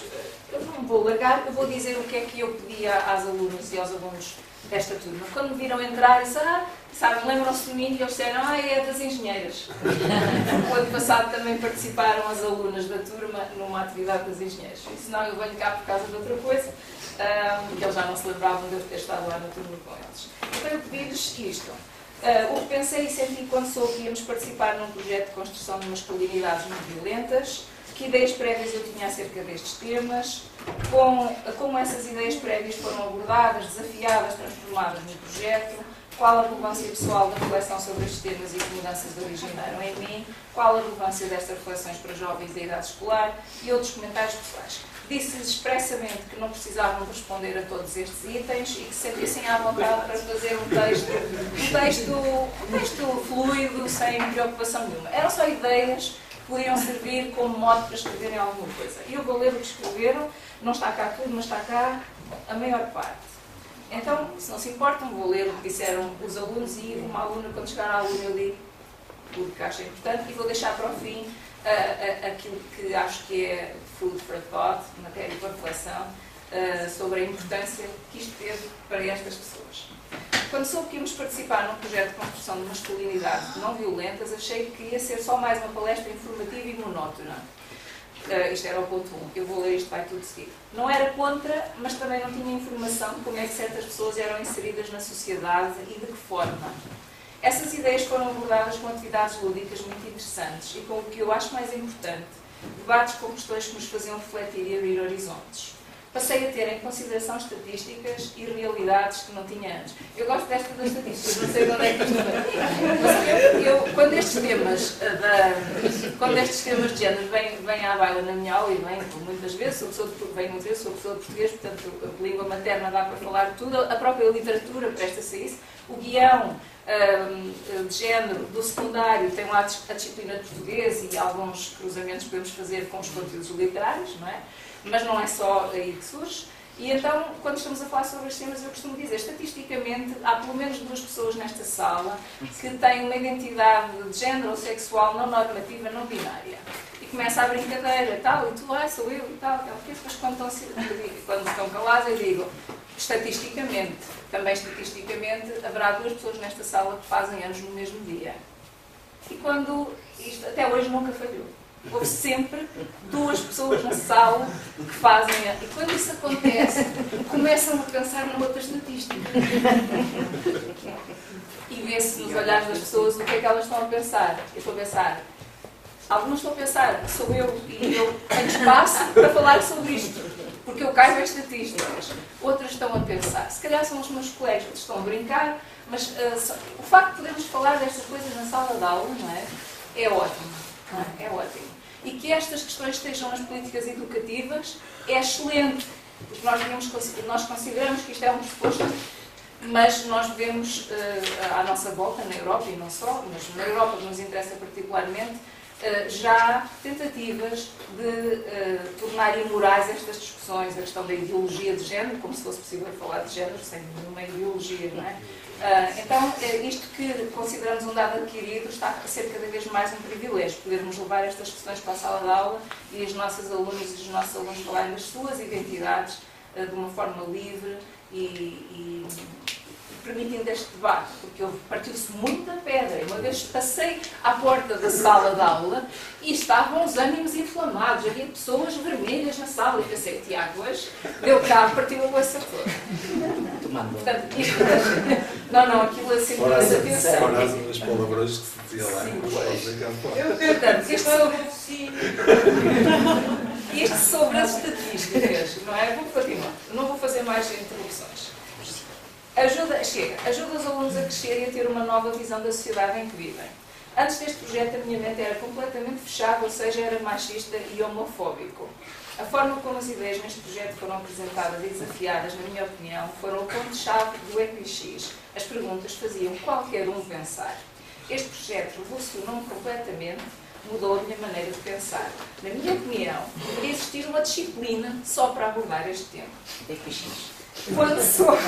eu não vou largar, eu vou dizer o que é que eu pedi às alunas e aos alunos desta turma. Quando me viram entrar, disse, ah, sabem, lembram-se de mim e eles disseram, ah, é das engenheiras. o ano passado também participaram as alunas da turma numa atividade das engenheiras. E disse, não, eu venho cá por causa de outra coisa, um, que eles já não se lembravam de eu ter estado lá na turma com eles. Então eu pedi-lhes isto. Uh, o que pensei e senti quando soube que íamos participar num projeto de construção de masculinidades não violentas, que ideias prévias eu tinha acerca destes temas, com, como essas ideias prévias foram abordadas, desafiadas, transformadas no projeto, qual a relevância pessoal da reflexão sobre estes temas e que mudanças originaram em mim, qual a relevância destas reflexões para jovens da idade escolar e outros comentários pessoais. Disse-lhes expressamente que não precisavam responder a todos estes itens e que se sentissem à vontade para fazer um texto, um texto, um texto fluido, sem preocupação nenhuma. Eram só ideias podiam servir como mote para escreverem alguma coisa. E eu vou ler o que escreveram, não está cá tudo, mas está cá a maior parte. Então, se não se importam, vou ler o que disseram os alunos e uma aluna, quando chegar à aluna, eu digo porque acho importante e vou deixar para o fim uh, aquilo que acho que é food for thought, matéria para reflexão, uh, sobre a importância que isto teve para estas pessoas. Quando soube que íamos participar num projeto de construção de masculinidade não violentas, achei que ia ser só mais uma palestra informativa e monótona. Uh, isto era o ponto 1. Um. Eu vou ler isto, vai tudo seguir. Não era contra, mas também não tinha informação de como é que certas pessoas eram inseridas na sociedade e de que forma. Essas ideias foram abordadas com atividades lúdicas muito interessantes e com o que eu acho mais importante, debates com questões que nos faziam refletir e abrir horizontes. Passei a ter em consideração estatísticas e realidades que não tinha antes. Eu gosto desta das estatísticas, não sei de onde é que isto vem. Eu, quando estes temas eh, da, quando estes temas de género vêm, vêm à baila na minha aula e vêm muitas vezes, sou pessoa de, venho muitas vezes, sou pessoa de português, portanto a língua materna dá para falar tudo, a própria literatura presta-se a isso, o guião, de género do secundário tem lá a disciplina de português e alguns cruzamentos podemos fazer com os conteúdos literários, não é? Mas não é só aí que surge. E então, quando estamos a falar sobre os temas, eu costumo dizer, estatisticamente, há pelo menos duas pessoas nesta sala que têm uma identidade de género ou sexual não normativa, não binária. E começa a brincadeira, tal, e tu, ah, sou eu, e tal, tal. E depois, quando estão, quando estão calados, eu digo, estatisticamente, também estatisticamente, haverá duas pessoas nesta sala que fazem anos no mesmo dia. E quando, isto até hoje nunca falhou. Houve sempre duas pessoas na sala que fazem. E quando isso acontece, começam a pensar numa outra estatística. E vê-se nos olhares das pessoas o que é que elas estão a pensar. Eu estou a pensar, algumas estão a pensar, sou eu e eu tenho espaço para falar sobre isto porque eu caio em estatísticas. Outras estão a pensar. Se calhar são os meus colegas que estão a brincar, mas uh, o facto de podermos falar destas coisas na sala de aula, não é? É ótimo. É? é ótimo. E que estas questões estejam nas políticas educativas é excelente, nós, vemos, nós consideramos que isto é um pressuposto, mas nós vemos uh, à nossa volta, na Europa e não só, mas na Europa que nos interessa particularmente, eh, já tentativas de uh, tornar imorais estas discussões, a questão da ideologia de género, como se fosse possível falar de género sem nenhuma ideologia, não é? Uh, então, isto que consideramos um dado adquirido está a ser cada vez mais um privilégio, podermos levar estas questões para a sala de aula e as nossas alunas e os nossos alunos falarem das suas identidades de uma forma livre e, e permitindo este debate, porque partiu-se muita pedra. Uma vez passei à porta da sala de aula e estavam os ânimos inflamados, havia pessoas vermelhas na sala e pensei, Tiago, hoje deu cá, partiu a moça toda. Portanto, isto, não, não, aquilo assim me disse atenção. Fora as palavras que se dizia lá, Portanto, isto sobre, isto sobre as estatísticas, não é? Vou continuar, não vou fazer mais interrupções. Ajuda, chega, ajuda os alunos a crescer e a ter uma nova visão da sociedade em que vivem. Antes deste projeto, a minha mente era completamente fechada, ou seja, era machista e homofóbico. A forma como as ideias neste projeto foram apresentadas e desafiadas, na minha opinião, foram o ponto-chave do EPX. As perguntas faziam qualquer um pensar. Este projeto revolucionou-me completamente, mudou a minha maneira de pensar. Na minha opinião, deveria existir uma disciplina só para abordar este tema. EPX. Quando soube,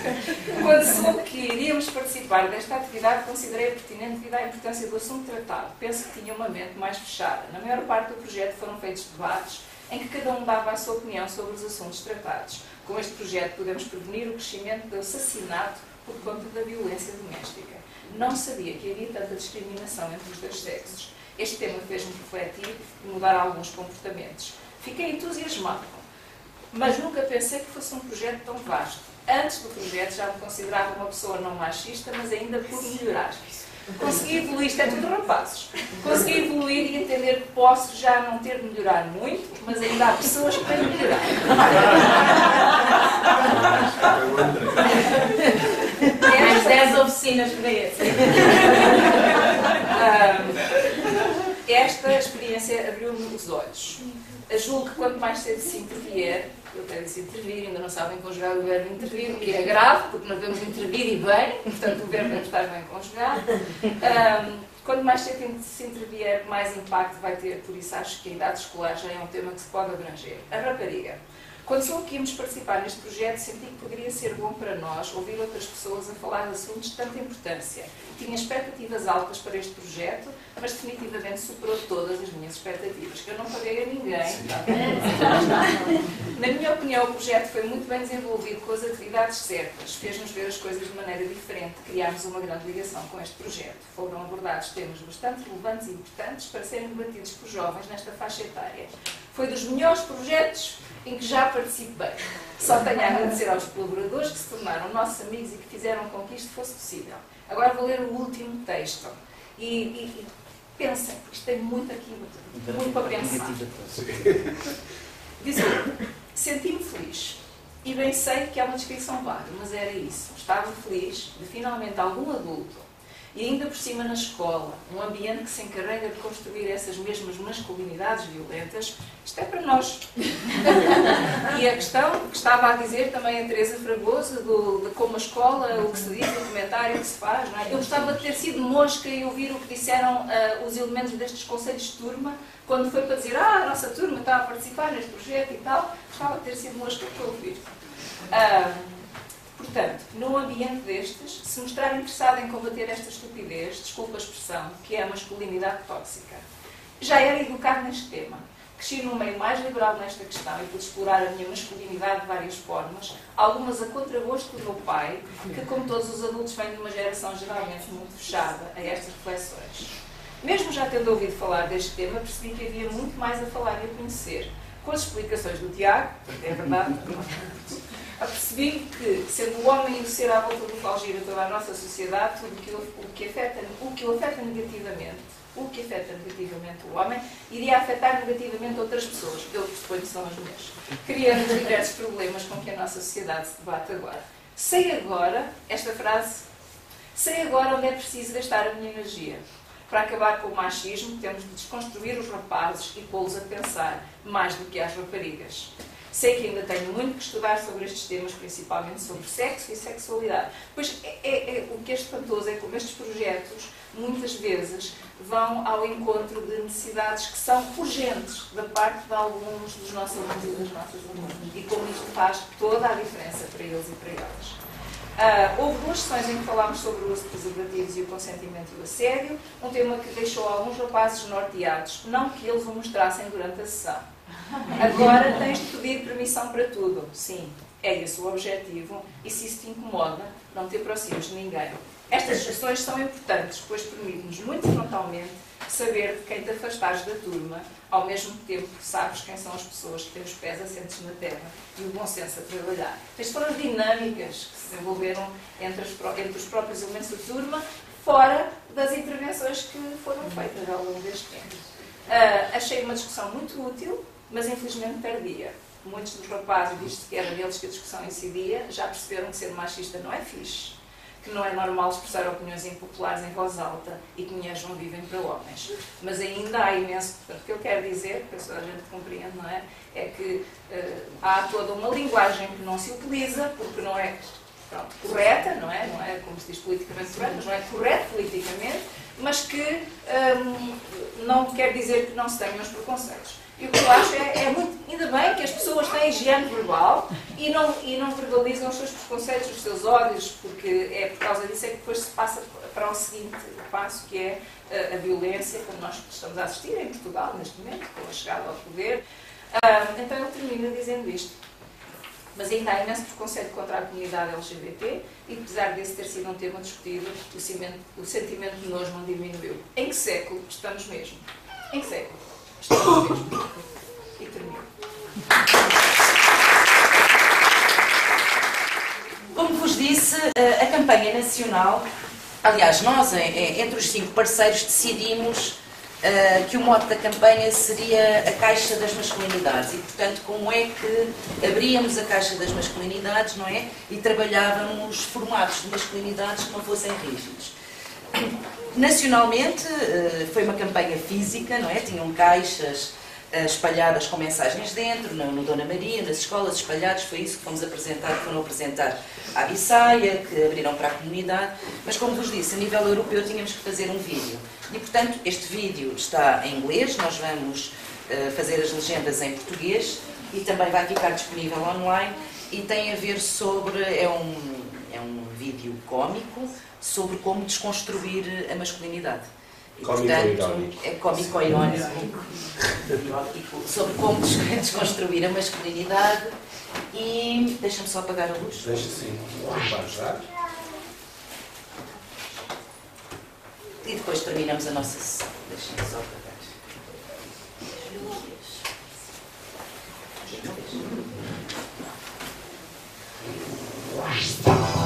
quando soube que iríamos participar desta atividade, considerei pertinente devido à importância do assunto tratado. Penso que tinha uma mente mais fechada. Na maior parte do projeto foram feitos debates em que cada um dava a sua opinião sobre os assuntos tratados. Com este projeto podemos prevenir o crescimento do assassinato por conta da violência doméstica. Não sabia que havia tanta discriminação entre os dois sexos. Este tema fez-me refletir e mudar alguns comportamentos. Fiquei entusiasmado mas nunca pensei que fosse um projeto tão vasto. Antes do projeto já me considerava uma pessoa não machista, mas ainda por melhorar. Consegui evoluir, isto é tudo rapazes. Consegui evoluir e entender que posso já não ter de melhorar muito, mas ainda há pessoas que têm de melhorar. Mais 10 oficinas para esse. Esta experiência abriu-me os olhos. Julgo que quanto mais cedo se intervier, eu quero dizer intervir, ainda não sabem conjugar o verbo intervir, que é grave, porque nós devemos intervir e bem, portanto o verbo deve estar bem conjugado. Um, Quanto mais cedo se intervier, mais impacto vai ter, por isso acho que a idade escolar já é um tema que se pode abranger. A rapariga. Quando soube que íamos participar neste projeto, senti que poderia ser bom para nós ouvir outras pessoas a falar de assuntos de tanta importância. Tinha expectativas altas para este projeto, mas definitivamente superou todas as minhas expectativas. Eu não paguei a ninguém. Na minha opinião, o projeto foi muito bem desenvolvido com as atividades certas, fez-nos ver as coisas de maneira diferente, criámos uma grande ligação com este projeto. Foram abordados temas bastante relevantes e importantes para serem debatidos por jovens nesta faixa etária. Foi dos melhores projetos em que já participei. Só tenho a agradecer aos colaboradores que se tornaram nossos amigos e que fizeram com que isto fosse possível. Agora vou ler o último texto. E, e, e pensem, isto tem muito aqui, muito para pensar. Diz ele, senti-me feliz. E bem sei que é uma descrição vaga, mas era isso. Estava feliz de finalmente algum adulto e ainda por cima na escola, um ambiente que se encarrega de construir essas mesmas masculinidades violentas, isto é para nós. e a questão que estava a dizer também a Teresa Fragoso, do, de como a escola, o que se diz, o comentário que se faz, é? eu gostava de ter sido mosca e ouvir o que disseram uh, os elementos destes conselhos de turma, quando foi para dizer, ah, a nossa turma está a participar neste projeto e tal, gostava de ter sido mosca para ouvir. Uh, Portanto, num ambiente destes, se mostrar interessado em combater esta estupidez, desculpa a expressão, que é a masculinidade tóxica. Já era educado neste tema. Cresci num meio mais liberal nesta questão e pude explorar a minha masculinidade de várias formas, algumas a contragosto do meu pai, que, como todos os adultos, vem de uma geração geralmente muito fechada a estas reflexões. Mesmo já tendo ouvido falar deste tema, percebi que havia muito mais a falar e a conhecer. Com as explicações do Tiago, é verdade, apercebi que, sendo o homem e o ser à volta do qual gira toda a nossa sociedade, tudo que, o, que afeta, o que o afeta negativamente, o que afeta negativamente o homem, iria afetar negativamente outras pessoas, eu suponho que são as mulheres, criando diversos problemas com que a nossa sociedade se debate agora. Sei agora, esta frase, sei agora onde é preciso gastar a minha energia. Para acabar com o machismo, temos de desconstruir os rapazes e pô-los a pensar mais do que as raparigas. Sei que ainda tenho muito que estudar sobre estes temas, principalmente sobre sexo e sexualidade. Pois é, é, é, o que é espantoso é como estes projetos, muitas vezes, vão ao encontro de necessidades que são urgentes da parte de alguns dos nossos alunos e das nossas alunas. E como isto faz toda a diferença para eles e para elas. Uh, houve duas sessões em que falámos sobre o uso de preservativos e o consentimento e o assédio, um tema que deixou alguns rapazes norteados, não que eles o mostrassem durante a sessão. Agora tens de pedir permissão para tudo. Sim, é esse o objetivo. E se isso te incomoda, não te aproximes de ninguém. Estas sessões são importantes, pois permitem-nos muito frontalmente saber de quem te afastares da turma, ao mesmo tempo que sabes quem são as pessoas que têm os pés assentes na terra e o bom senso a trabalhar. Estas foram as dinâmicas que se desenvolveram entre, as, entre os próprios elementos da turma, fora das intervenções que foram feitas ao longo deste tempo. Uh, achei uma discussão muito útil, mas infelizmente tardia. Muitos dos rapazes, visto que era deles que a discussão incidia, já perceberam que ser machista não é fixe, que não é normal expressar opiniões impopulares em voz alta e que mulheres não vivem para homens. Mas ainda há imenso. Portanto, o que eu quero dizer, que a gente compreende, não é? É que uh, há toda uma linguagem que não se utiliza, porque não é pronto, correta, não é? Não é como se diz politicamente correta, mas não é correto politicamente, mas que um, não quer dizer que não se tenham os preconceitos. E o que eu acho é, é, muito, ainda bem que as pessoas têm higiene verbal e não, e não verbalizam os seus preconceitos, os seus ódios, porque é por causa disso é que depois se passa para o seguinte passo, que é a, a violência, como nós estamos a assistir em Portugal neste momento, com a chegada ao poder. Uh, então eu termino dizendo isto. Mas ainda há imenso preconceito contra a comunidade LGBT e, apesar desse ter sido um tema discutido, o, cimento, o sentimento de nós não diminuiu. Em que século estamos mesmo? Em que século? Como vos disse, a campanha nacional, aliás, nós, entre os cinco parceiros, decidimos que o mote da campanha seria a caixa das masculinidades e, portanto, como é que abríamos a caixa das masculinidades, não é? E trabalhávamos formatos de masculinidades que não fossem rígidos. Nacionalmente, uh, foi uma campanha física, não é? Tinham caixas eh, espalhadas com mensagens dentro, no, Dona Maria, nas escolas espalhados, foi isso que fomos apresentar, foram apresentar à Bissaia, que abriram para a comunidade, mas como vos disse, a nível europeu tínhamos que fazer um vídeo. E portanto, este vídeo está em inglês, nós vamos eh, fazer as legendas em português e também vai ficar disponível online e tem a ver sobre, é um, é um vídeo cómico sobre como desconstruir a masculinidade. E, Cómico-irónico. é cómico-irónico sobre como des- desconstruir a masculinidade e deixa-me só apagar a luz. Deixa vai ajudar. E depois terminamos a nossa sessão. Deixem-me só apagar. Bem.